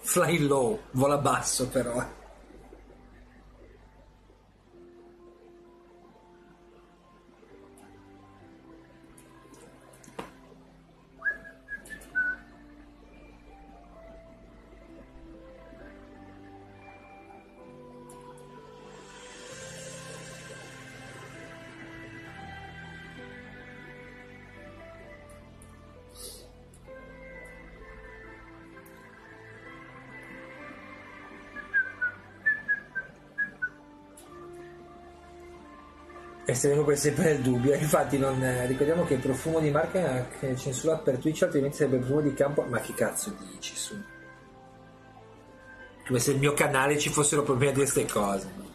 Fly low, vola basso però. E saremo per sempre nel dubbio. Infatti, non, eh, ricordiamo che il profumo di marca è censurato per Twitch, altrimenti sarebbe il profumo di campo. Ma che cazzo dici su? Come se il mio canale ci fossero problemi di queste cose.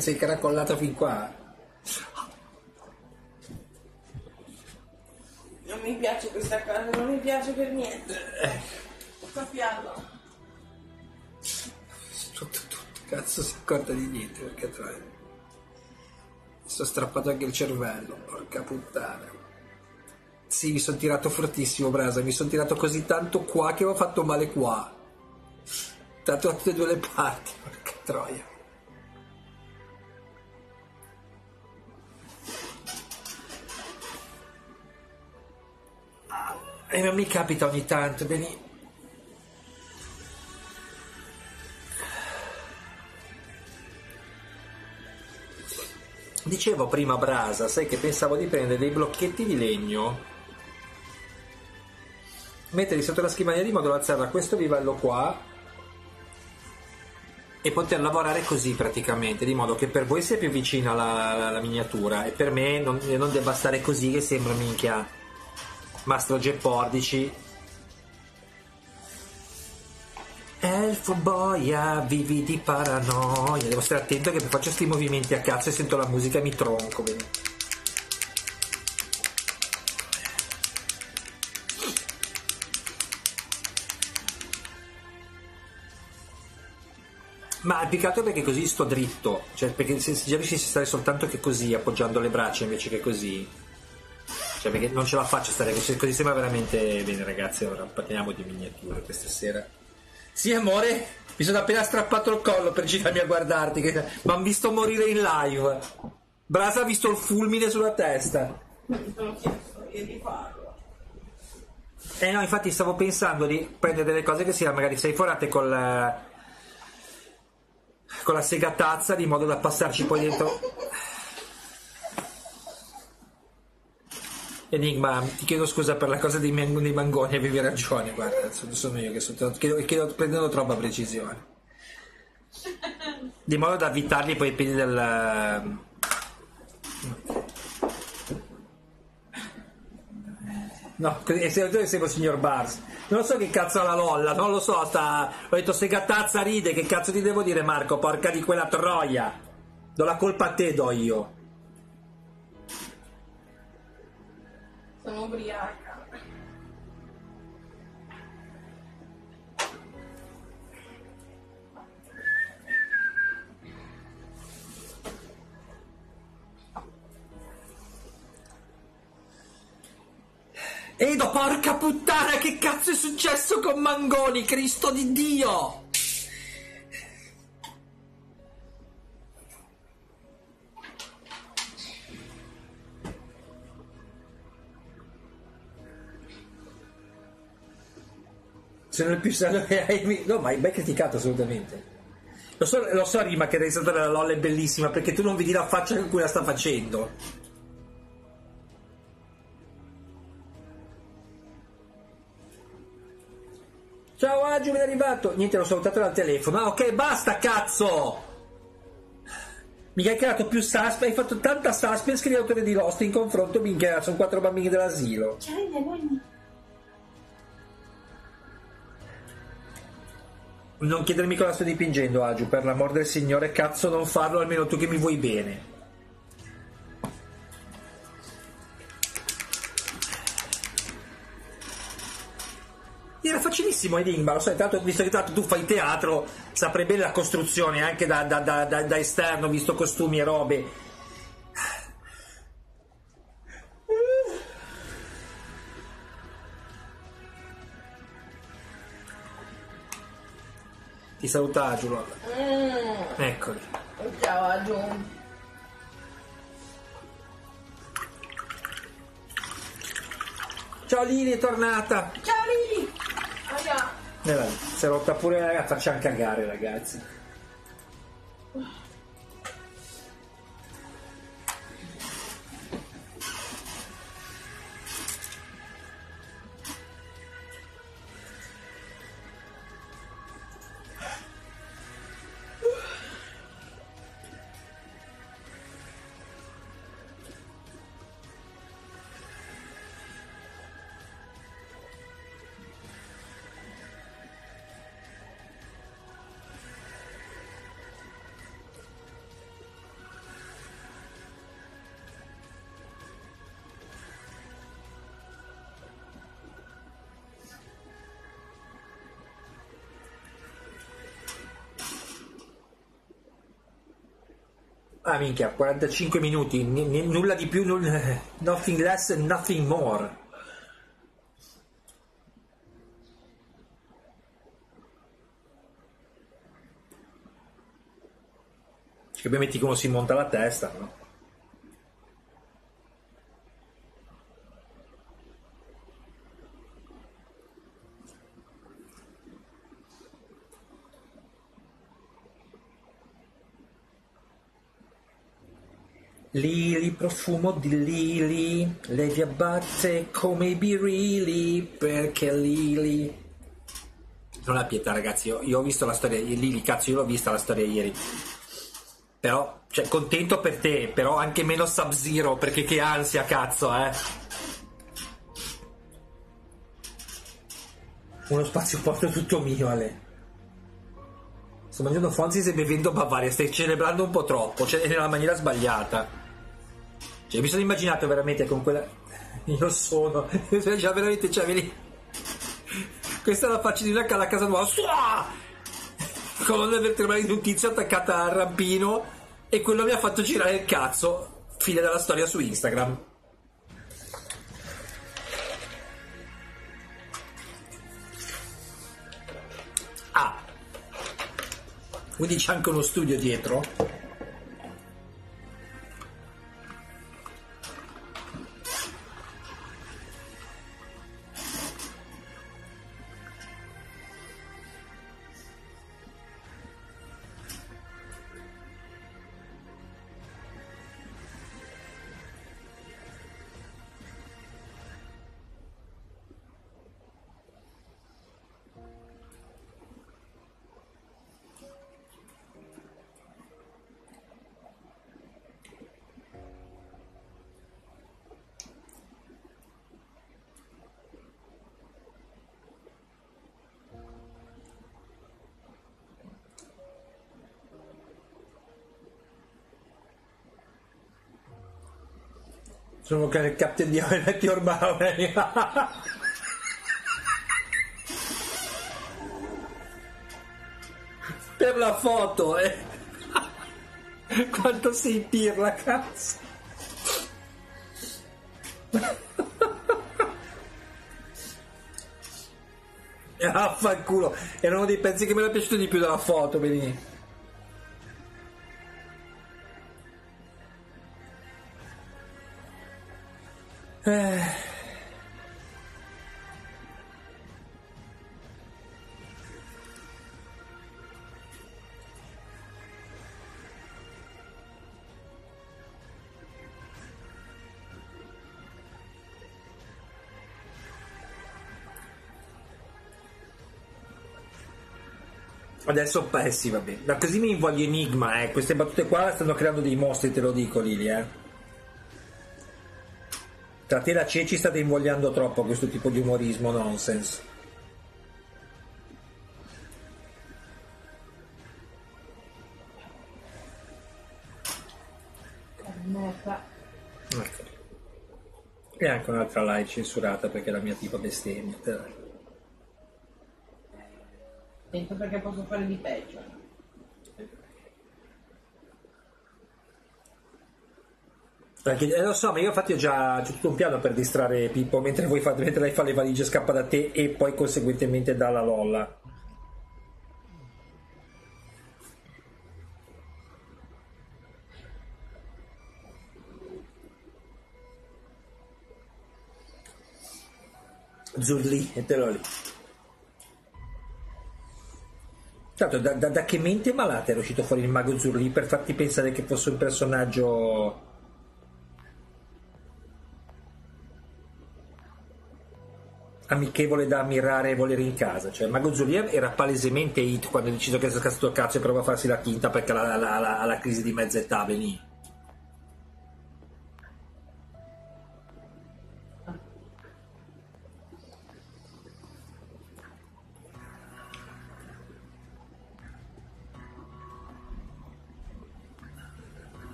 Sei caracollato fin qua. Non mi piace questa cosa, non mi piace per niente. Fiando. Tutto, tutto. Cazzo si accorta di niente perché tra Mi sono strappato anche il cervello, porca puttana. Sì, mi sono tirato fortissimo, Brasa. Mi sono tirato così tanto qua che ho fatto male qua. Tanto da tutte e due le parti, porca troia. E non mi capita ogni tanto, Beni. Dicevo prima Brasa, sai che pensavo di prendere dei blocchetti di legno, metterli sotto la scrivania di modo da alzarla a questo livello qua e poter lavorare così praticamente, di modo che per voi sia più vicina la, la- la miniatura e per me non, non debba stare così che sembra minchia Mastro Geppordici. Elfo boia, vivi di paranoia. Devo stare attento che faccio sti movimenti a cazzo e sento la musica e mi tronco. bene. Ma più che altro perché così sto dritto, cioè perché se, se già riuscissi a stare soltanto che così, appoggiando le braccia invece che così, cioè perché non ce la faccio stare così, così sembra veramente bene ragazzi, ora parliamo di miniature questa sera. Sì amore, mi sono appena strappato il collo per girarmi a guardarti, che... mi hanno visto morire in live. Brasa ha visto il fulmine sulla testa. Mi sono chiesto io di. Eh no, infatti stavo pensando di prendere delle cose che siano magari forate col, con la segatazza di modo da passarci poi dentro. Enigma, ti chiedo scusa per la cosa dei, man- dei mangoni, avevi ragione, guarda, sono, io che sono, chiedo, chiedo prendendo troppa precisione. Di modo da avvitargli poi i piedi del... No, e se io seguo il signor Bars. Non so che cazzo ha la lolla, non lo so, sta... Ho detto se gattazza ride, che cazzo ti devo dire Marco, porca di quella troia. Do la colpa a te, do io. Sono ubriaca. Edo, porca puttana, che cazzo è successo con Mangoni, Cristo di Dio? Se non è più sano che hai... No, ma hai mai criticato assolutamente. Lo so, lo so Rima, che stata la LOL è bellissima, perché tu non vedi la faccia con cui la sta facendo. Ciao Agio, ben arrivato. Niente, l'ho salutato dal telefono. Ah, ok, basta, cazzo! Mica hai creato più suspense, hai fatto tanta suspense che gli autori di Lost in confronto, minchia, sono quattro bambini dell'asilo. Ciao, Non chiedermi cosa sto dipingendo, Agiu, per l'amor del Signore, cazzo non farlo, almeno tu che mi vuoi bene. Era facilissimo Enigma, lo sai, tanto, visto che tanto tu fai teatro, saprai bene la costruzione anche da- da- da- da esterno, visto costumi e robe. Ti saluta Agiu, Mm. eccoli. Ciao, Aggiù. Ciao Lili, è tornata! Ciao, Lili. Aia. Eh, si è rotta pure la ragazza, facciamo cagare ragazzi. Ah minchia, 45 minuti, n- n- nulla di più, null- [laughs] nothing less nothing more. Che ovviamente come si monta la testa, no? Lili, profumo di Lili, vi abbatte come i birili, perché Lili... Non ha pietà ragazzi, io, io ho visto la storia, Lili, cazzo, io l'ho vista la storia ieri. Però, cioè, contento per te, però anche meno Sub-Zero, perché che ansia, cazzo, eh. Uno spazio porto tutto mio, Ale. Sto mangiando Fonzis e bevendo Bavaria, stai celebrando un po' troppo, cioè nella maniera sbagliata. Cioè, mi sono immaginato veramente con quella. Io sono. Già veramente, cioè, vedi. Questa è la faccia di una alla casa nuova. Suah! Colonna vertebrale di un tizio attaccata al rampino. E quello mi ha fatto girare il cazzo. Fine della storia su Instagram. Ah. Quindi c'è anche uno studio dietro. Sono captain di Avenatti Ormai. per la foto, eh. Quanto sei pirla, cazzo. Affanculo, era uno dei pezzi che mi era piaciuto di più dalla foto, vedi. Adesso, eh sì, vabbè. Da così mi invoglio enigma, eh. Queste battute qua stanno creando dei mostri, te lo dico, Lili, eh. Tra te e la Ceci state invogliando troppo questo tipo di umorismo nonsense. Merda. Ecco. E anche un'altra live censurata perché la mia tipa bestemmia. Attento perché posso fare di peggio. Eh, lo so, ma io infatti ho già tutto un piano per distrarre Pippo mentre, voi fate, mentre lei fa le valigie scappa da te e poi conseguentemente dalla Lolla. Zurli, e te Tanto da, da- da che mente malata era uscito fuori il mago Zurli per farti pensare che fosse un personaggio amichevole da ammirare e volere in casa. Cioè, Mago Zurli era palesemente hit quando ha deciso che si è scassato il cazzo e prova a farsi la tinta perché ha la, la- la- la crisi di mezza età, venì.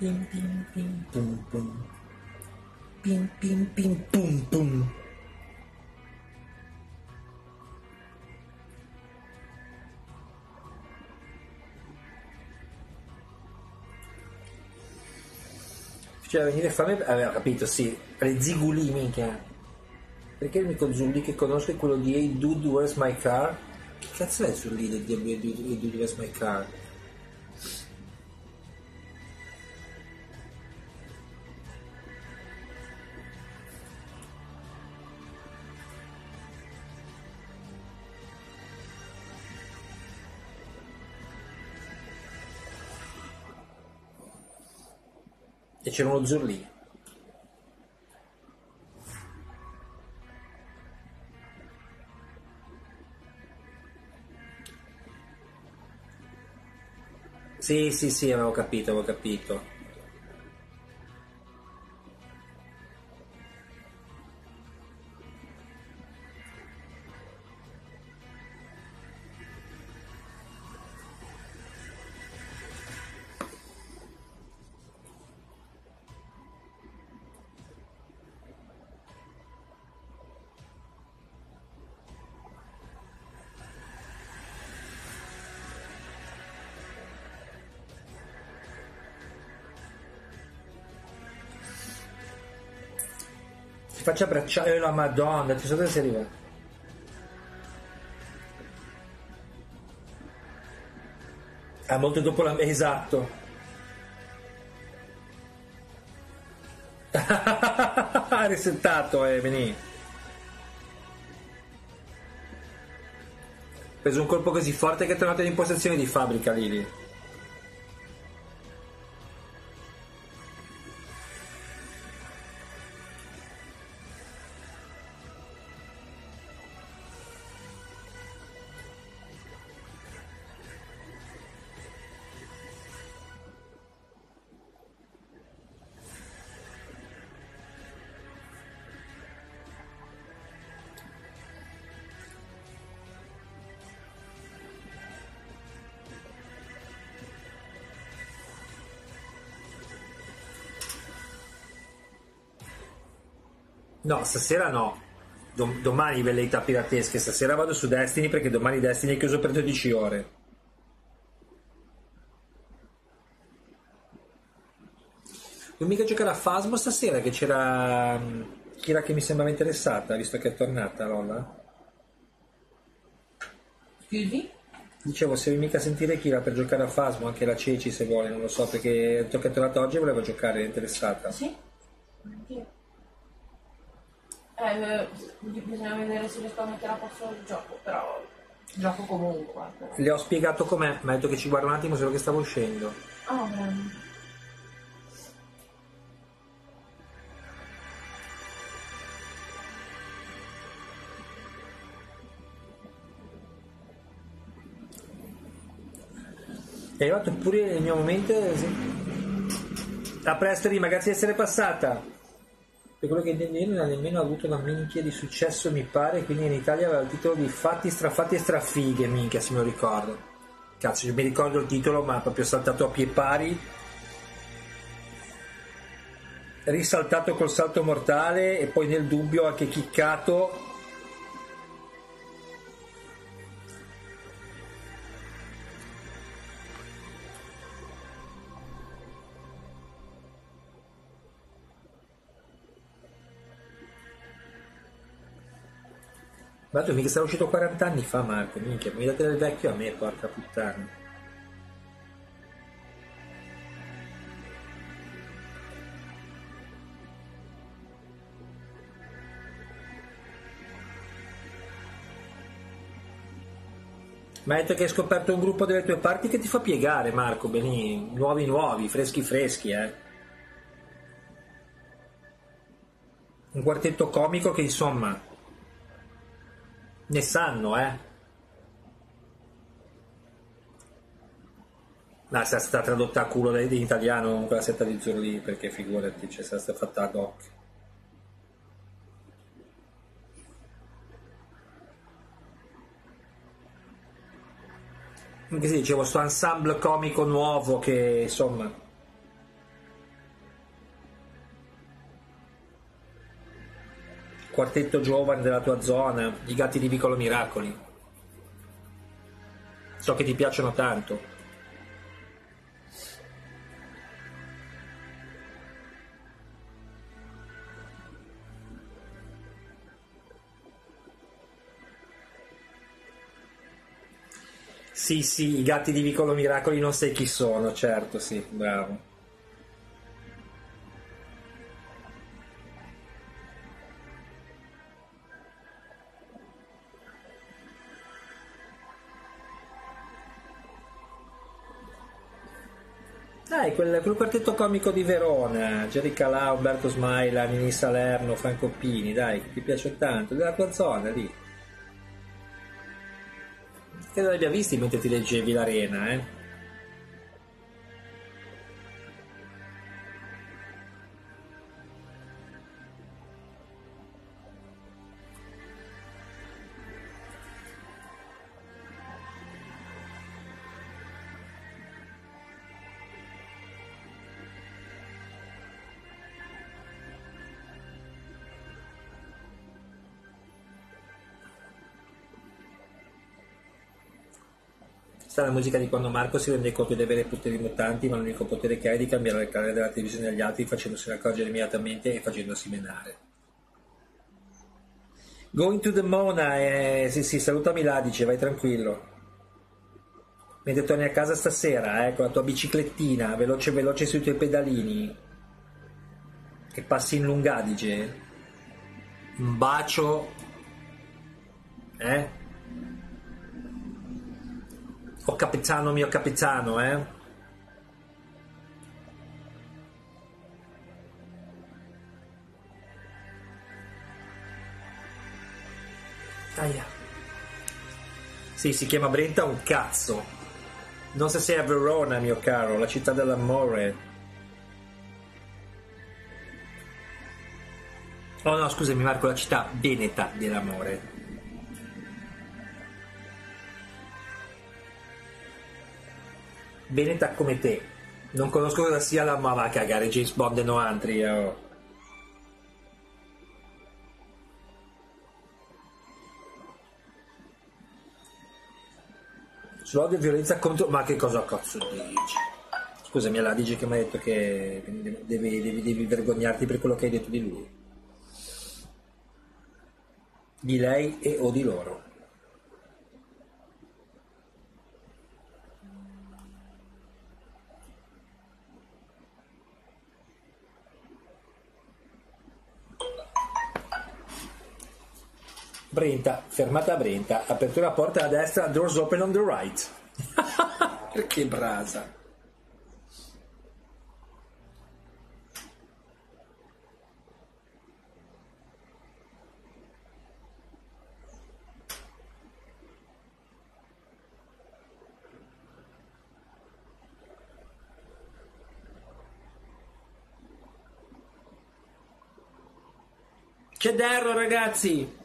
Pim, pim, pim, pum, pum. pim pim pim pum pum. Cioè, venire fame aveva capito, sì. Le ziguli, minchia. Perché l'unico Zulli che conosco è quello di Hey Dude, Where's My Car? Che cazzo è Zulli Dude, Hey Dude, Where's My Car? C'era uno Zurlì. Sì, sì, sì, avevo capito, avevo capito. Ti faccio abbracciare la madonna, ti so dove sei arrivato. Ah, molto dopo la... Esatto. [laughs] Resettato, eh, veni. Ha preso un colpo così forte che è tornato in impostazione di fabbrica, Lili. No, stasera no. Dom- domani velleità piratesche. Stasera vado su Destiny perché domani Destiny è chiuso per 12 ore. Non mica giocare a Fasmo stasera che c'era mm, Kira che mi sembrava interessata, visto che è tornata Lola. Scusi? Dicevo, se mica sentire Kira per giocare a Fasmo, anche la Ceci se vuole, non lo so, perché è tornata oggi e voleva giocare, è interessata. Sì? Anch'io. Eh, bisogna vedere se riesco a mettere a posto il gioco, però gioco comunque. guarda. Le ho spiegato com'è, mi ha detto che ci guarda un attimo solo che stavo uscendo. Ah, bene. È arrivato pure il mio momento. sì. A presto, Rima, grazie di essere passata. Per quello che intendo io non ha nemmeno avuto una minchia di successo, mi pare, quindi in Italia aveva il titolo di Fatti, strafatti e strafighe, minchia, se me lo ricordo. Cazzo, mi ricordo il titolo, ma proprio saltato a pie pari. Risaltato col salto mortale e poi nel dubbio anche chiccato Ma tu mica sei uscito 40 anni fa, Marco, minchia, mi date del vecchio a me, porca puttana. Ma hai detto che hai scoperto un gruppo delle tue parti che ti fa piegare, Marco, beni, nuovi nuovi, freschi freschi, eh. Un quartetto comico che insomma ne sanno, eh. No, sia stata tradotta a culo in italiano quella setta di Zurli, perché figurati, c'è stata fatta ad hoc. Che si dicevo, sto ensemble comico nuovo che insomma quartetto giovane della tua zona, i gatti di Piccolo Miracoli. So che ti piacciono tanto. Sì, sì, i gatti di Vicolo Miracoli non sai chi sono, certo, sì, bravo. Quel, quel quartetto comico di Verona, Jerry Calà, Umberto Smaila, Nini Salerno, Franco Pini, dai, ti piace tanto, della tua zona lì. Che non li abbia visti mentre ti leggevi l'arena, eh? Sta la musica di quando Marco si rende conto di avere poteri mutanti, ma l'unico potere che ha è di cambiare il canale della televisione agli altri facendosene accorgere immediatamente e facendosi menare. Going to the Mona, eh, sì sì, salutami là, dice, vai tranquillo. Mentre torni a casa stasera, eh, con la tua biciclettina, veloce veloce sui tuoi pedalini, che passi in lungadige, un bacio, eh? Oh capitano mio capitano, eh? Aia. Sì, si chiama Brenta un cazzo. Non se sei a Verona, mio caro, la città dell'amore. Oh no, scusami Marco, la città veneta dell'amore. Veneta come te. Non conosco cosa sia la ma va a cagare James Bond e no altri. Oh. Sull'odio e violenza contro... Ma che cosa cazzo dici? Scusami, alla dice che mi ha detto che devi, devi, devi vergognarti per quello che hai detto di lui. Di lei e o di loro. Brenta, fermata a Brenta, apertura porta a destra, doors open on the right. [laughs] Perché brasa? C'è Darro ragazzi!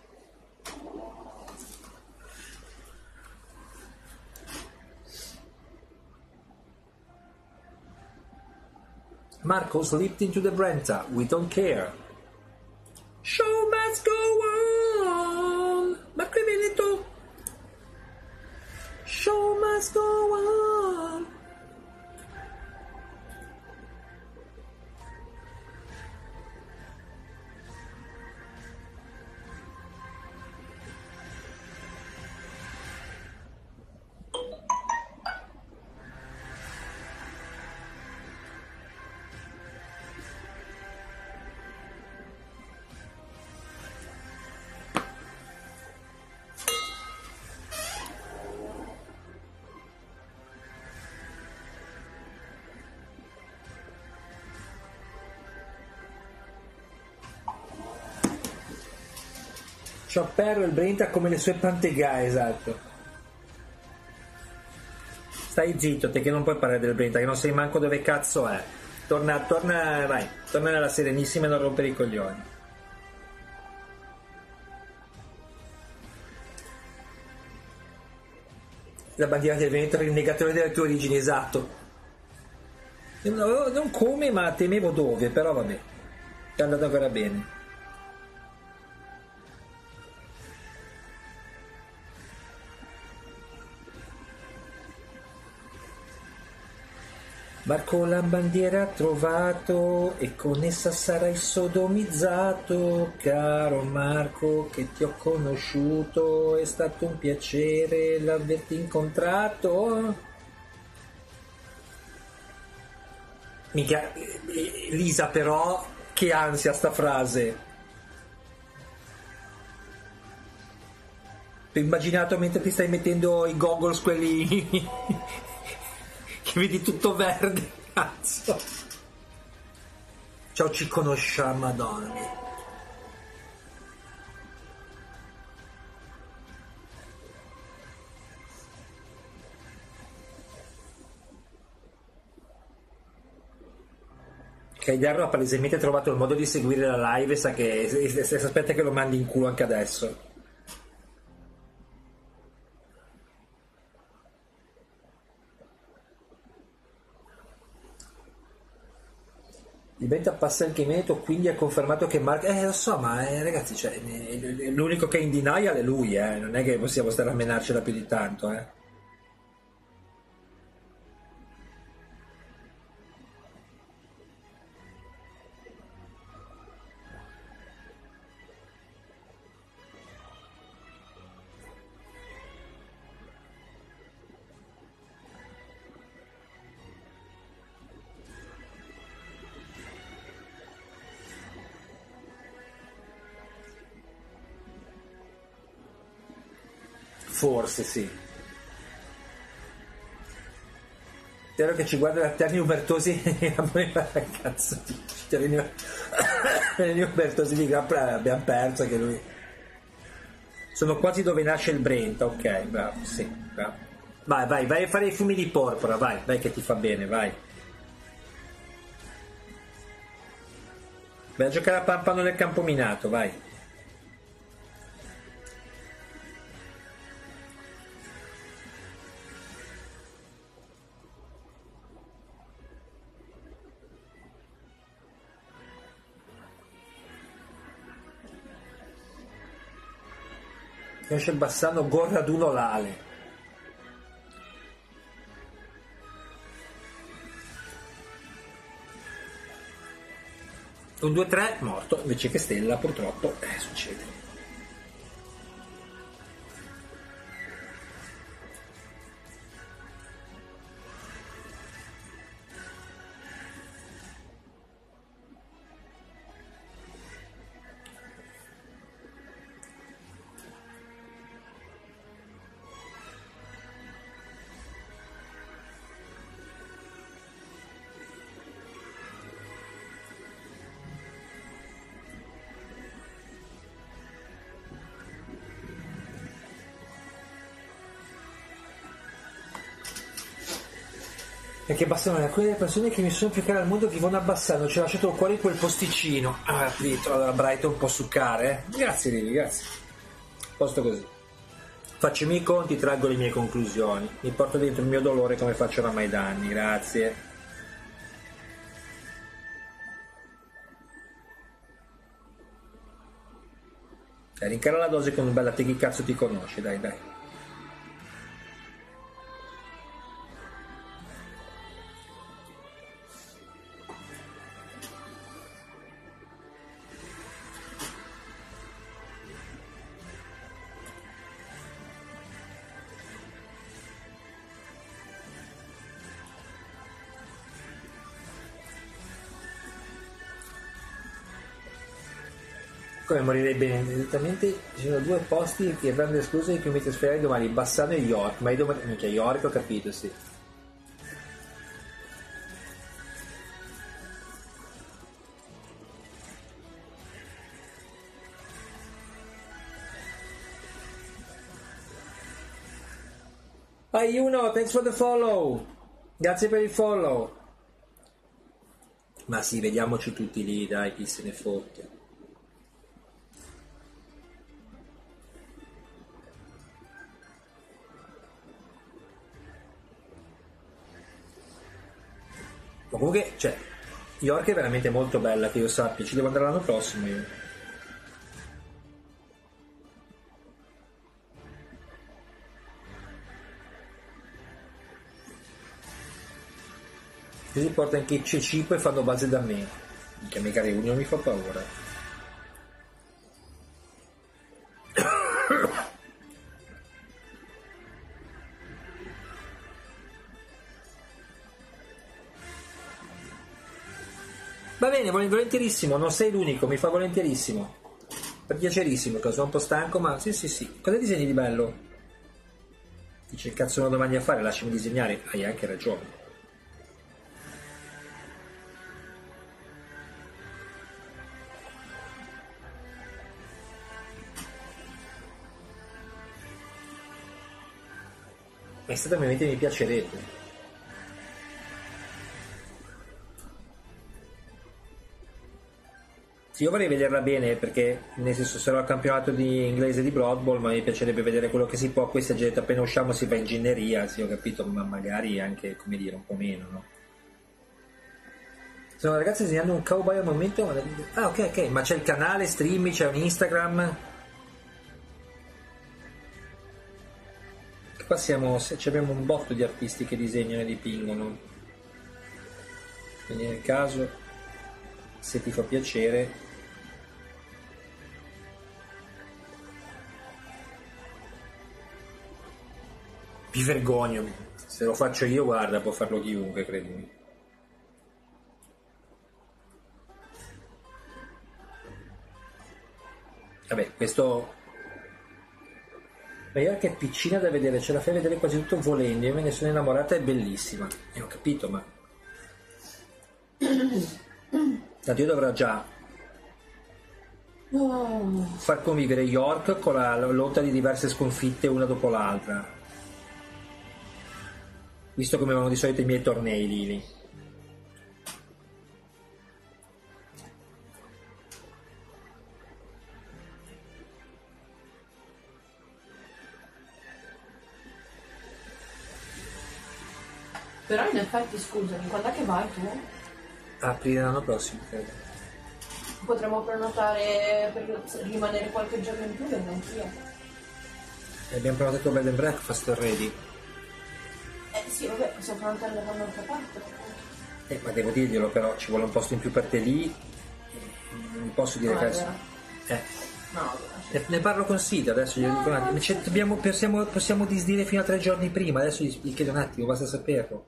Marco slipped into the Brenta. We don't care. C'ho perro il Brenta come le sue pantegaie, esatto. Stai zitto, te che non puoi parlare del Brenta, che non sai manco dove cazzo è. Torna, torna, vai, torna nella Serenissima e non rompere i coglioni. La bandiera del Veneto era il negatore delle tue origini, esatto. Non come, ma temevo dove, però vabbè. È andato ancora bene. Marco la bandiera ha trovato e con essa sarai sodomizzato, caro Marco che ti ho conosciuto, è stato un piacere l'averti incontrato. Mica, Lisa però, che ansia sta frase. Ho immaginato mentre ti stai mettendo i goggles quelli che vedi tutto verde, [laughs] cazzo. Ciao, ci conosciamo, madonna. Ok, Darro ha palesemente trovato il modo di seguire la live e sa che si aspetta che lo mandi in culo anche adesso. Diventa passa il Chimeto, quindi ha confermato che Mark... Eh, lo so, ma eh, ragazzi, cioè, l'unico che è in denial è lui, eh. Non è che possiamo stare a menarcela più di tanto, eh. Forse sì. Spero che ci guarda la Terni Ubertosi [laughs] cazzo di Terni Ubertosi di Gran abbiamo perso che lui. Sono quasi dove nasce il Brenta, ok, bravo, sì, bravo. Vai, vai, vai a fare i fumi di porpora, vai, vai che ti fa bene, vai. Vai a giocare a pampano nel campo minato, vai. Esce Bassano Gorra Duno Lale. Un 2-3 morto, invece che Stella purtroppo eh, succede. Perché bastano alcune delle persone che mi sono più care al mondo vivono a Bassano, ci ho lasciato il cuore in quel posticino. Ah, Pietro, allora Brighton può succare? Eh? Grazie Lili, grazie. Posto così. Faccio i miei conti, traggo le mie conclusioni. Mi porto dentro il mio dolore come faccio oramai da anni, grazie. Dai, rincara la dose con un bella te chi cazzo ti conosce, dai, dai. Come morirebbe immediatamente ci sono due posti che verranno esclusi nei chilometri sferali domani Bassano e York. Ma io domani minchia York ho capito sì. Hi Uno, thanks for the follow. Grazie per il follow. Ma sì, vediamoci tutti lì, dai, chi se ne fotte. Ma comunque, cioè, York è veramente molto bella, che io sappia, ci devo andare l'anno prossimo io. Così porta anche il cibo e fanno base da me. Minchia, mica Reunion mi fa paura. Volentierissimo, non sei l'unico, mi fa volentierissimo. Per piacerissimo, che sono un po' stanco, ma sì, sì, sì. Cosa disegni di bello? Dice, cazzo non ho domani a fare, lasciami disegnare. Hai anche ragione. Ma estremamente mi piacerebbe. Sì, io vorrei vederla bene perché, nel senso, sarò al campionato di inglese di Blood Bowl, ma mi piacerebbe vedere quello che si può. Questa gente appena usciamo si va in ginneria, sì, ho capito, ma magari anche, come dire, un po' meno, no? Sono ragazzi disegnando un cowboy al momento. Ah, ok, ok, ma c'è il canale, stream, c'è un Instagram. Qua siamo, abbiamo un botto di artisti che disegnano e dipingono. Quindi nel caso, se ti fa piacere, mi vergogno. Se lo faccio io, guarda, può farlo chiunque, credimi. Vabbè, questo... Ma io che è piccina da vedere, ce la fai vedere quasi tutto volendo, io me ne sono innamorata, è bellissima. E ho capito, ma... [coughs] Tanto io dovrò già far convivere York con la lotta di diverse sconfitte una dopo l'altra. Visto come vanno di solito i miei tornei lì. lì. Però in effetti scusami, quando è che vai tu? Aprile l'anno prossimo, credo. Potremmo prenotare per rimanere qualche giorno in più, vengo anch'io. E abbiamo prenotato bed and breakfast already. Eh sì, vabbè, possiamo prenotare da un'altra parte. Eh, ma devo dirglielo però, ci vuole un posto in più per te lì. Non posso dire No, che adesso... Eh, No, ne, ne parlo con Sita, adesso glielo dico un attimo. Cioè, dobbiamo- possiamo, possiamo disdire fino a tre giorni prima, adesso gli, gli chiedo un attimo, basta saperlo.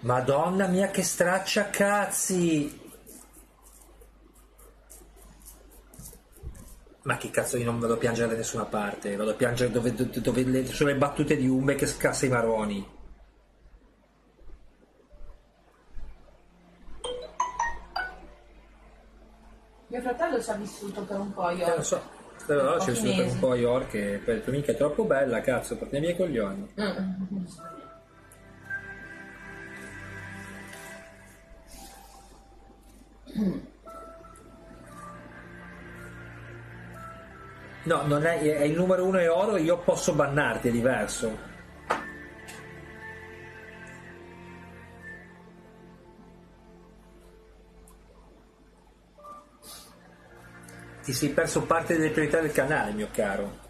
Madonna mia che straccia cazzi! Ma che cazzo io non vado a piangere da nessuna parte, vado a piangere dove, dove, dove le, sono le battute di Umbe che scassa i maroni. Mio fratello ci ha vissuto per un po' io. Eh, lo so, però Pochi c'è stato un mesi. po' a York e ho detto mica è troppo bella, cazzo, porta i miei coglioni. Mm. No, non è, è il numero uno è oro, io posso bannarti, è diverso. Ti sei perso parte delle priorità del canale, mio caro.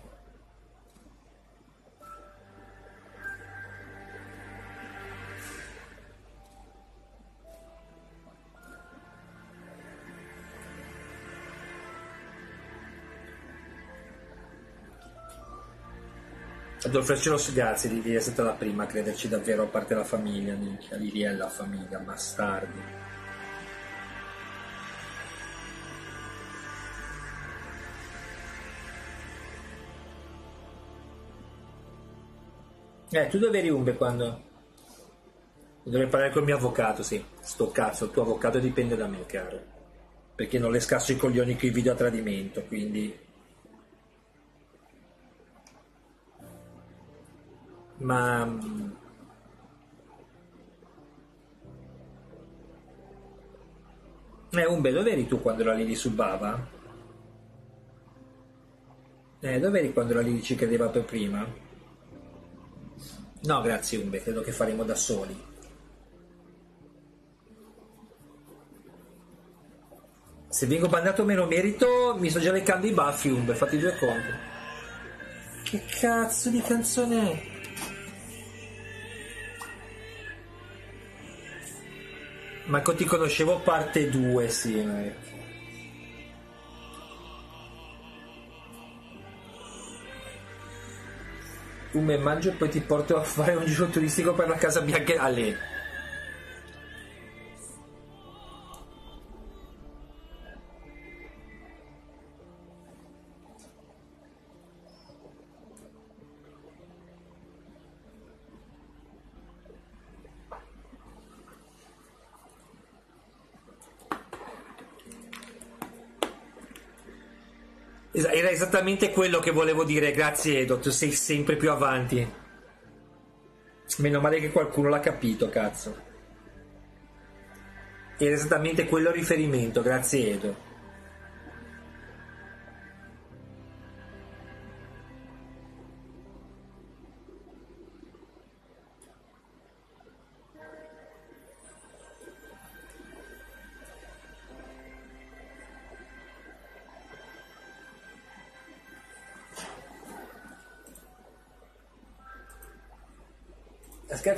Adolfo Celos, grazie, Lili è stata la prima a crederci davvero, a parte la famiglia, minchia, Lili è la famiglia, bastardi. Eh, tu dove eri Umbe quando... Dovrei parlare col mio avvocato, sì. Sto cazzo, il tuo avvocato dipende da me, caro. Perché non le scasso i coglioni con i video a tradimento, quindi... Ma... mm, Eh, Umbe, dove eri tu quando la Lili subava? Eh, dove eri quando la Lili ci credeva per prima? No, grazie Umbe, credo che faremo da soli. Se vengo bandato meno merito, mi sto già leccando i baffi Umbe, fatti due conti. Che cazzo di canzone è? Marco ti conoscevo parte 2, sì. ma- Un me mangio e poi ti porto a fare un giro turistico per la Casa Bianca a lei. Era esattamente quello che volevo dire, grazie Edo, tu sei sempre più avanti. Meno male che qualcuno l'ha capito, cazzo. Era esattamente quello il riferimento, grazie Edo.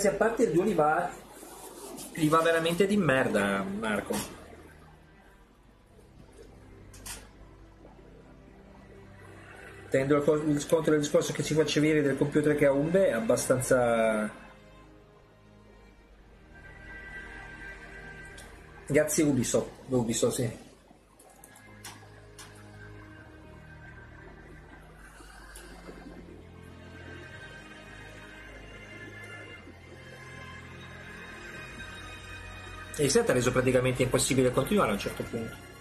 Scherzi a parte, il 2 li va, li va veramente di merda, Marco. Tenendo il co- il sconto del discorso che ci facevi ieri del computer che ha Umbe è abbastanza... Grazie Ubisoft, Ubisoft sì. Il set ha reso praticamente impossibile continuare a un certo punto.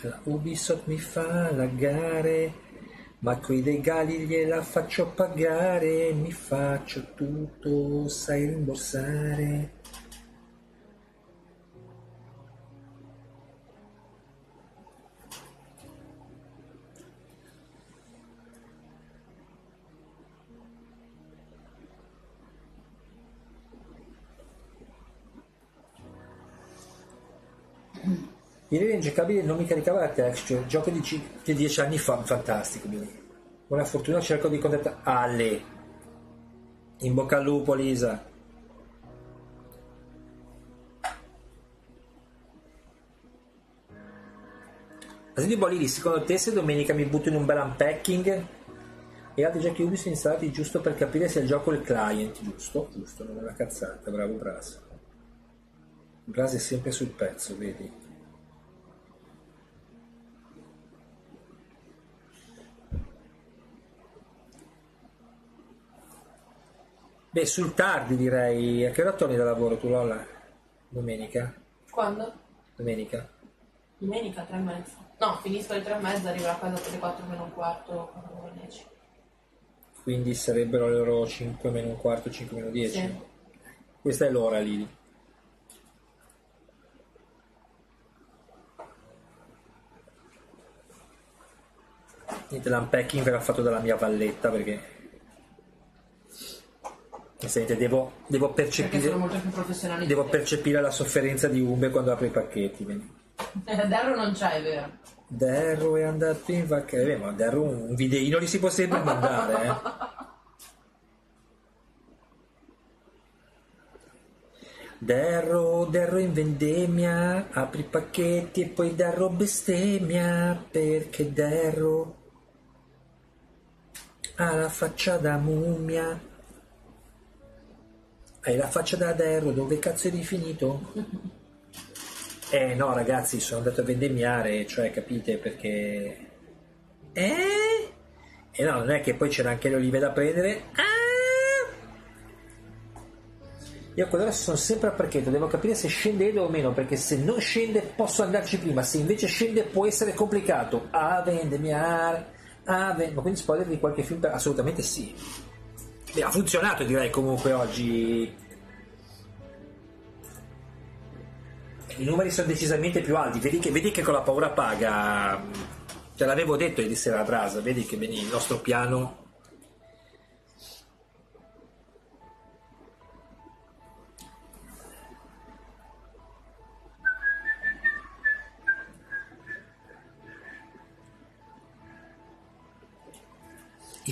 La Ubisoft mi fa laggare, ma coi legali gliela faccio pagare, mi faccio tutto, sai rimborsare. Il Real ingiocabile non mi caricava la texture, gioco di, ci- di 10 anni fa, fantastico. quindi. Buona fortuna, cerco di contattare Ale. In bocca al lupo, Lisa. Po' Lili, secondo te se domenica mi butto in un bel unpacking e altri giochi Ubisoft installati giusto per capire se il gioco è il client, giusto? Giusto, non è una cazzata, bravo Bras. Bras è sempre sul pezzo, vedi? Beh, sul tardi direi. A che ora torni da lavoro tu, Lola? Domenica? Quando? Domenica? Domenica, tre e mezza. No, finisco alle tre e mezza, arrivo a casa per le quattro meno un quarto. Quindi sarebbero le ore 5 meno un quarto, 5 meno 10. Sì. Questa è l'ora, Lili. Niente, l'unpacking verrà fatto dalla mia valletta perché... Senti, devo, devo percepire... Devo percepire la sofferenza di Umbe quando apre i pacchetti. Eh, Darro non c'è, vero. Darro è andato in vacanza. Eh, ma Darro un videino li si può sempre mandare, eh. Darro, Darro in vendemmia, apri i pacchetti e poi Darro bestemmia, perché Darro ha la faccia da mummia. Hai la faccia da Darro, dove cazzo eri finito? [laughs] Eh no ragazzi, sono andato a vendemmiare, cioè capite perché... Eh? E no, non è che poi c'era anche le olive da prendere. Ah! Io quell'ora sono sempre a parchetto, devo capire se scende o meno, perché se non scende posso andarci prima, se invece scende può essere complicato. A vendemmiare, a vendemmiare. Ma quindi spoiler di qualche film? Assolutamente sì. Ha funzionato direi comunque oggi. I numeri sono decisamente più alti, vedi che, vedi che con la paura paga. Te l'avevo detto ieri sera a Brasa, vedi che il nostro piano.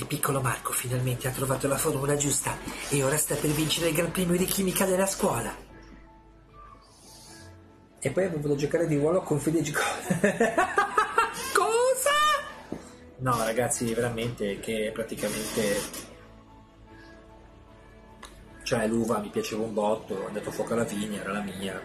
Il piccolo Marco finalmente ha trovato la formula giusta e ora sta per vincere il Gran Premio di chimica della scuola. E poi avevo da giocare di ruolo con Fede [laughs] Cosa? No, ragazzi, veramente che praticamente cioè l'uva mi piaceva un botto, ho andato fuoco alla vigna, era la mia.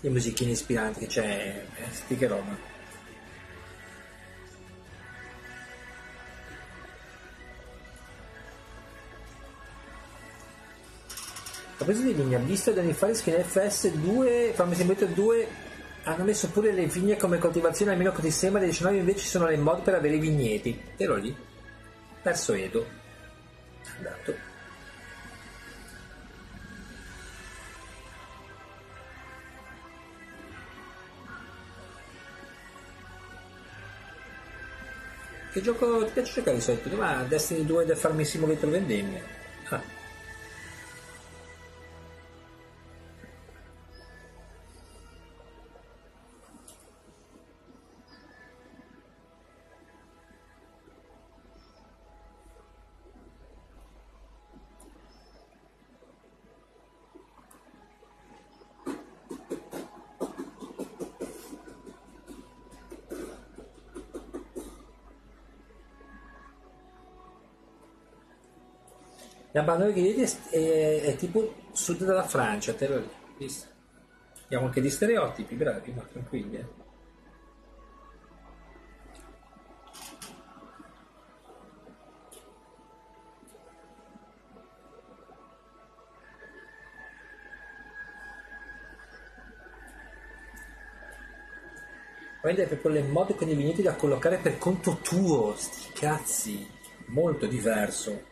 Le musichine ispiranti che c'è, eh, sti roba. A proposito di vigne, ha visto da anni fa che in FS2, Farm Simulator 2 hanno messo pure le vigne come coltivazione, almeno così sembra, nel 19 invece sono le mod per avere i vigneti. Ero lì, perso Edo, andato. Che gioco ti piace giocare di solito? Ma Destiny 2 del Farming Simulator vendemmia. La di è, è, è, tipo sud della Francia, te l'ho visto. Abbiamo anche di stereotipi, bravi, ma tranquilli. Eh. Prende proprio le mode con i vigneti da collocare per conto tuo, sti cazzi, molto diverso.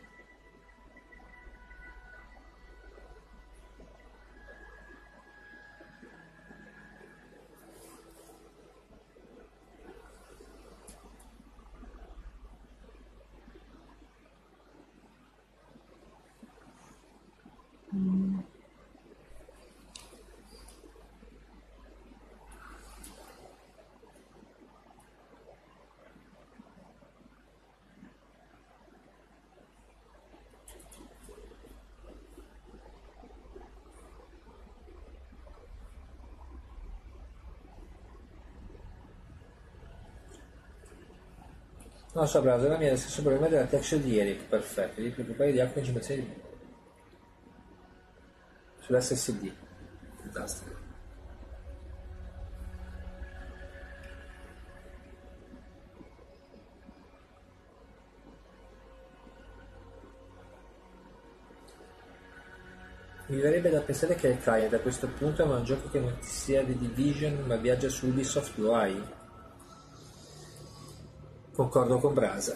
Non so, browser, la mia lo stesso problema della texture di Eric, perfetto, devi preoccupare di alcune informazioni di... sull'SSD. Fantastico. Mi verrebbe da pensare che il client a questo punto è un gioco che non sia di Division ma viaggia su Ubisoft UI. Concordo con Brasa.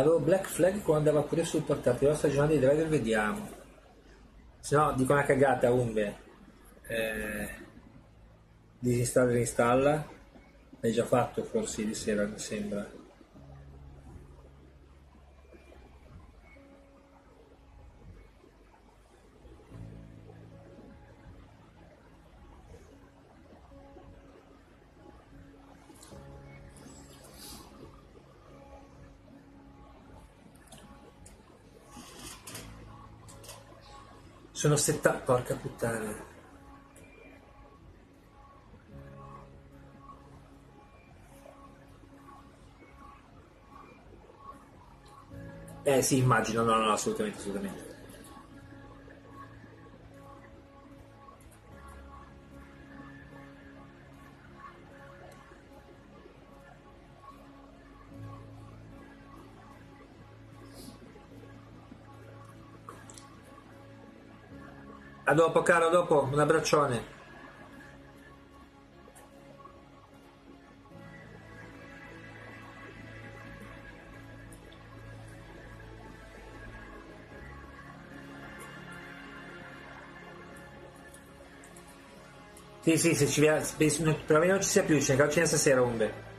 Avevo Black Flag quando andava pure sul portatile. La stagionale di driver vediamo. Se no, dico una cagata, Umbe. Eh, disinstalla e reinstalla. L'hai già fatto forse di sera, mi sembra. Sono 70... Porca puttana. Eh sì, immagino, no, no, assolutamente, assolutamente. A dopo, caro, a dopo, un abbraccione. Sì, sì, se ci viene, per me non ci sia più, ce ne stasera, Umbe.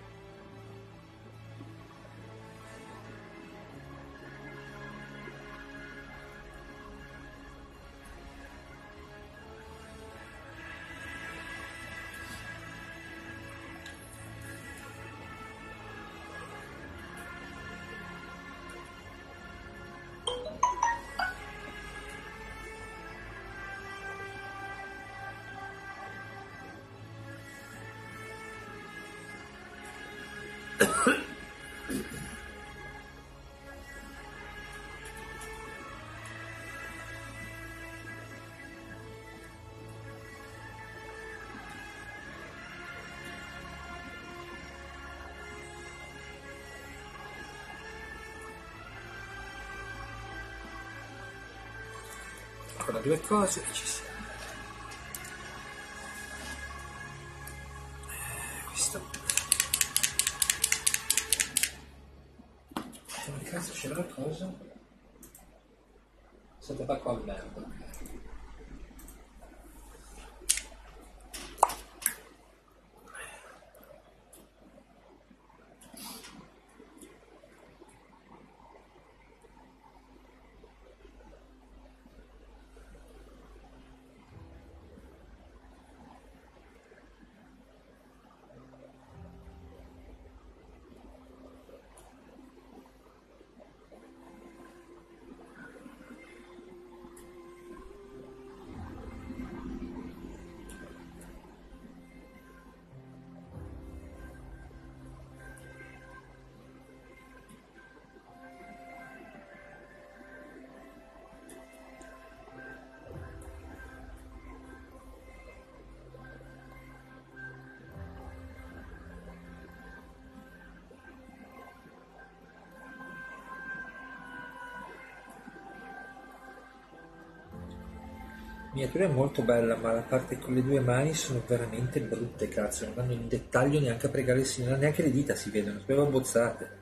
Due cose e ci siamo. Miniatura è molto bella, ma la parte con le due mani sono veramente brutte, cazzo, non vanno in dettaglio neanche a pregare il Signore, neanche le dita si vedono, sono abbozzate.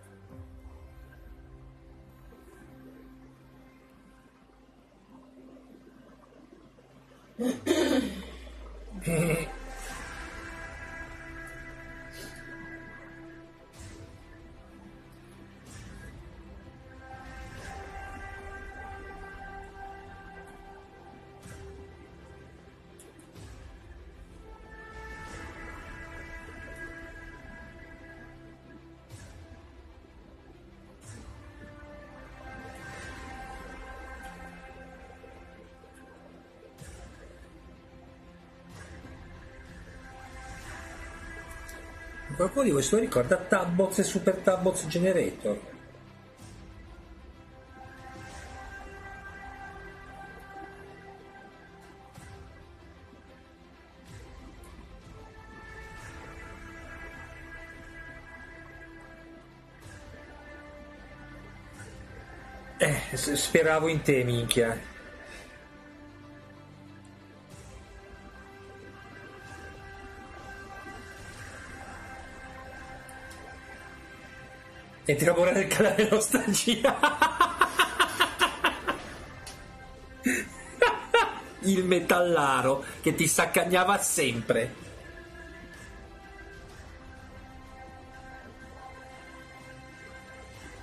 Qualcuno di voi se lo ricorda Tabbots e Super Tabbots Generator? Eh, speravo in te, minchia. Entriamo ora nel canale nostalgia. Il metallaro che ti saccagnava sempre.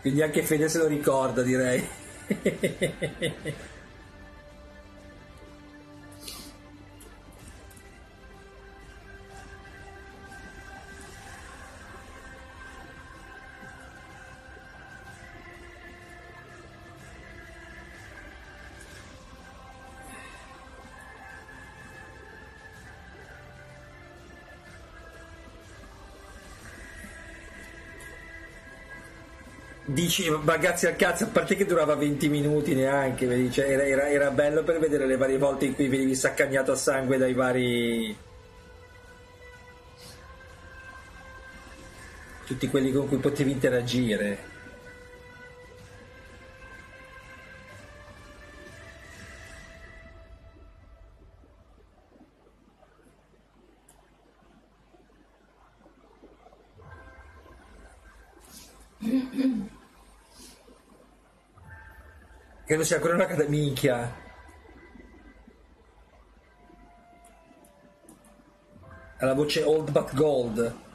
Quindi anche Fede se lo ricorda, direi. Dici, ragazzi al cazzo, a parte che durava 20 minuti neanche, cioè, era, era- era bello per vedere le varie volte in cui venivi saccagnato a sangue dai vari... Tutti quelli con cui potevi interagire. Credo sia ancora una cada minchia. Ha la voce old but gold.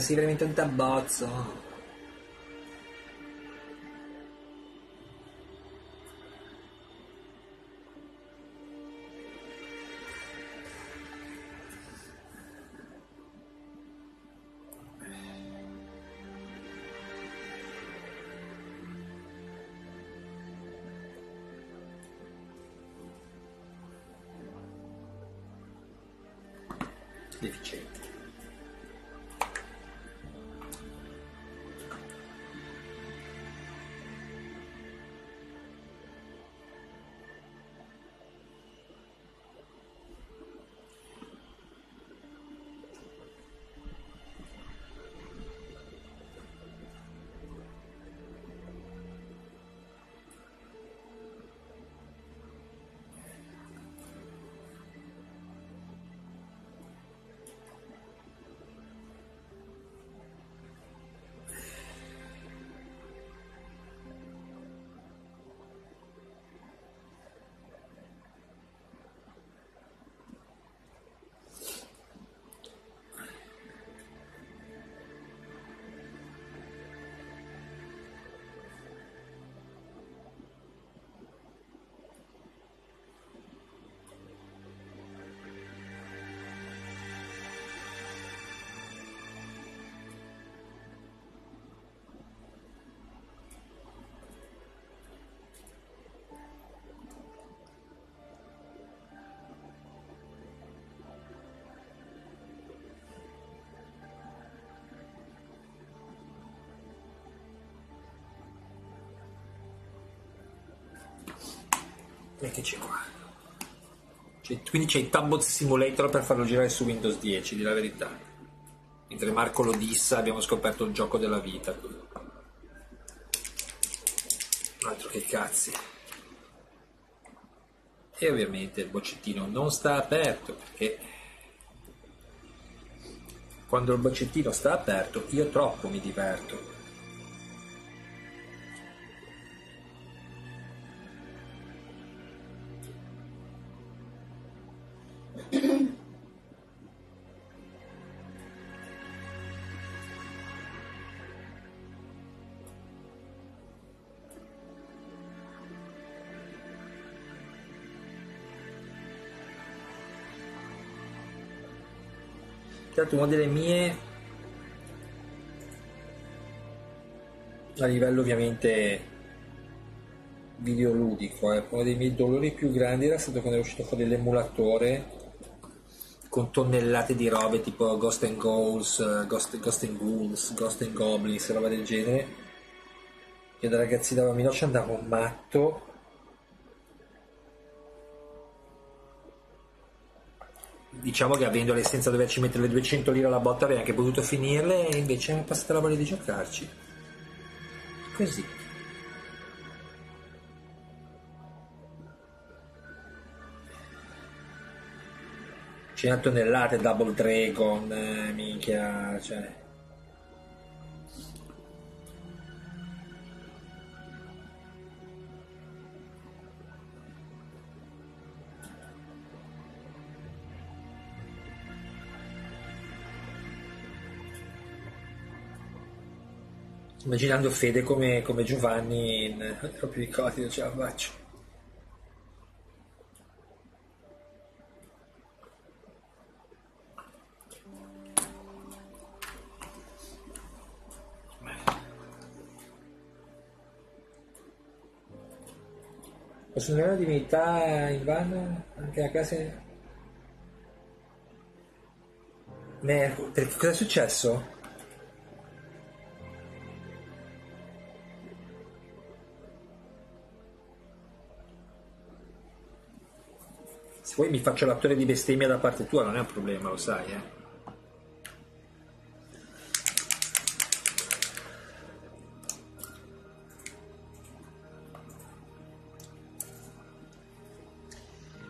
Ma sei veramente un tabbozzo. C'è qua? C'è- quindi c'è il Tabot Simulator per farlo girare su Windows 10, di la verità. Mentre Marco lo dissa abbiamo scoperto il gioco della vita. Altro che cazzi. E ovviamente il boccettino non sta aperto perché quando il boccettino sta aperto io troppo mi diverto. Certo, una delle mie a livello ovviamente videoludico, eh, uno dei miei dolori più grandi era stato quando è uscito fuori l'emulatore con tonnellate di robe tipo Ghost and Ghouls, eh, Ghost, Ghost and Ghouls, Ghost and Goblins, roba del genere Io da ragazzi da bambino ci andavo matto. Diciamo che avendo senza doverci mettere le 200 lire alla botta avrei anche potuto finirle e invece mi è passata la voglia di giocarci. Così. C'è tonnellate Double Dragon, eh, minchia, cioè... Immaginando Fede come, come Giovanni in [laughs] proprio ricordi, non ce la faccio. Posso andare la divinità in van anche a casa? Merco, perché cosa è successo? Vuoi mi faccio l'attore di bestemmia da parte tua, non è un problema, lo sai, eh.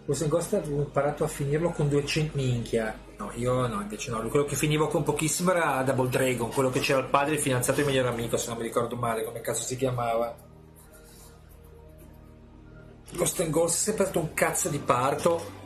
Questo Ghost avevo imparato a finirlo con 200 minchia. No, io no, invece no. Quello che finivo con pochissimo era Double Dragon, quello che c'era il padre, il fidanzato e il miglior amico, se non mi ricordo male, come cazzo si chiamava. Ghost and Ghost è sempre stato un cazzo di parto.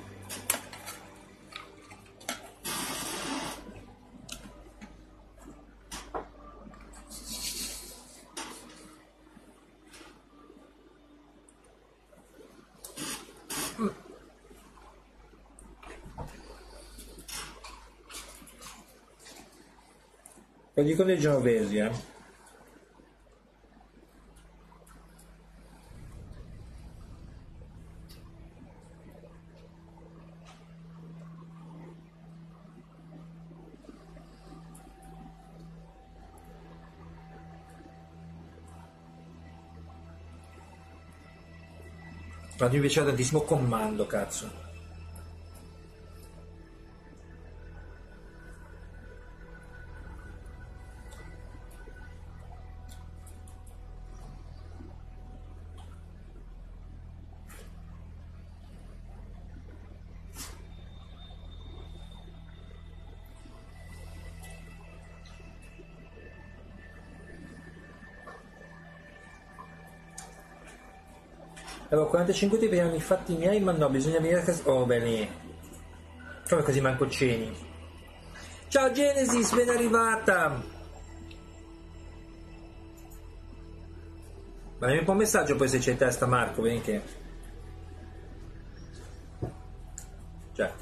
Lo dicono i genovesi, eh. Ma mi piaceva tantissimo comando, cazzo. Avevo 45 tipi erano i fatti miei, ma no, bisogna venire a casa. Oh, bene. Come così manco ceni. Ciao Genesis, ben arrivata! Mandami un po' un messaggio poi se c'è testa Marco, vedi che. Cioè.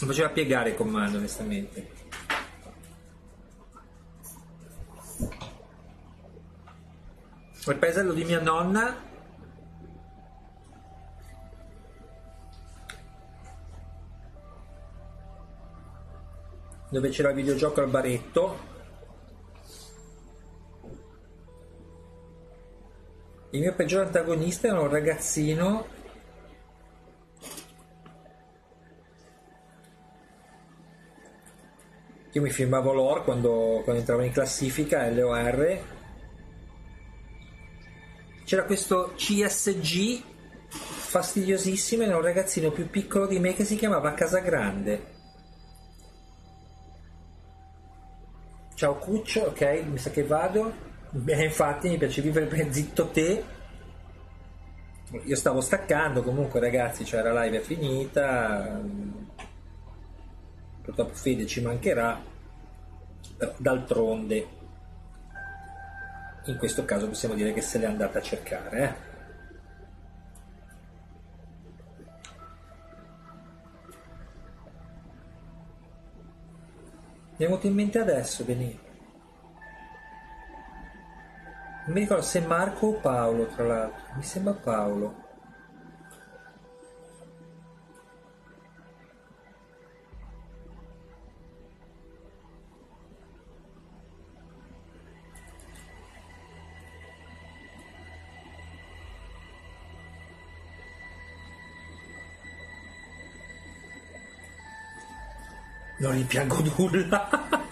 Non faceva piegare il comando, onestamente. Il paesello di mia nonna. Dove c'era il videogioco al baretto. Il mio peggior antagonista era un ragazzino. Io mi firmavo l'OR quando, quando entravo in classifica LOR c'era questo CSG fastidiosissimo era un ragazzino più piccolo di me che si chiamava Casagrande ciao Cuccio ok mi sa che vado. Beh infatti mi piace vivere per zitto te. Io stavo staccando comunque ragazzi cioè la live è finita. Purtroppo Fede ci mancherà. D'altronde in questo caso possiamo dire che se l'è andata a cercare. Eh? Mi è venuto in mente adesso, Benì. Non mi ricordo se Marco o Paolo, tra l'altro. Mi sembra Paolo. Non rimpiango nulla.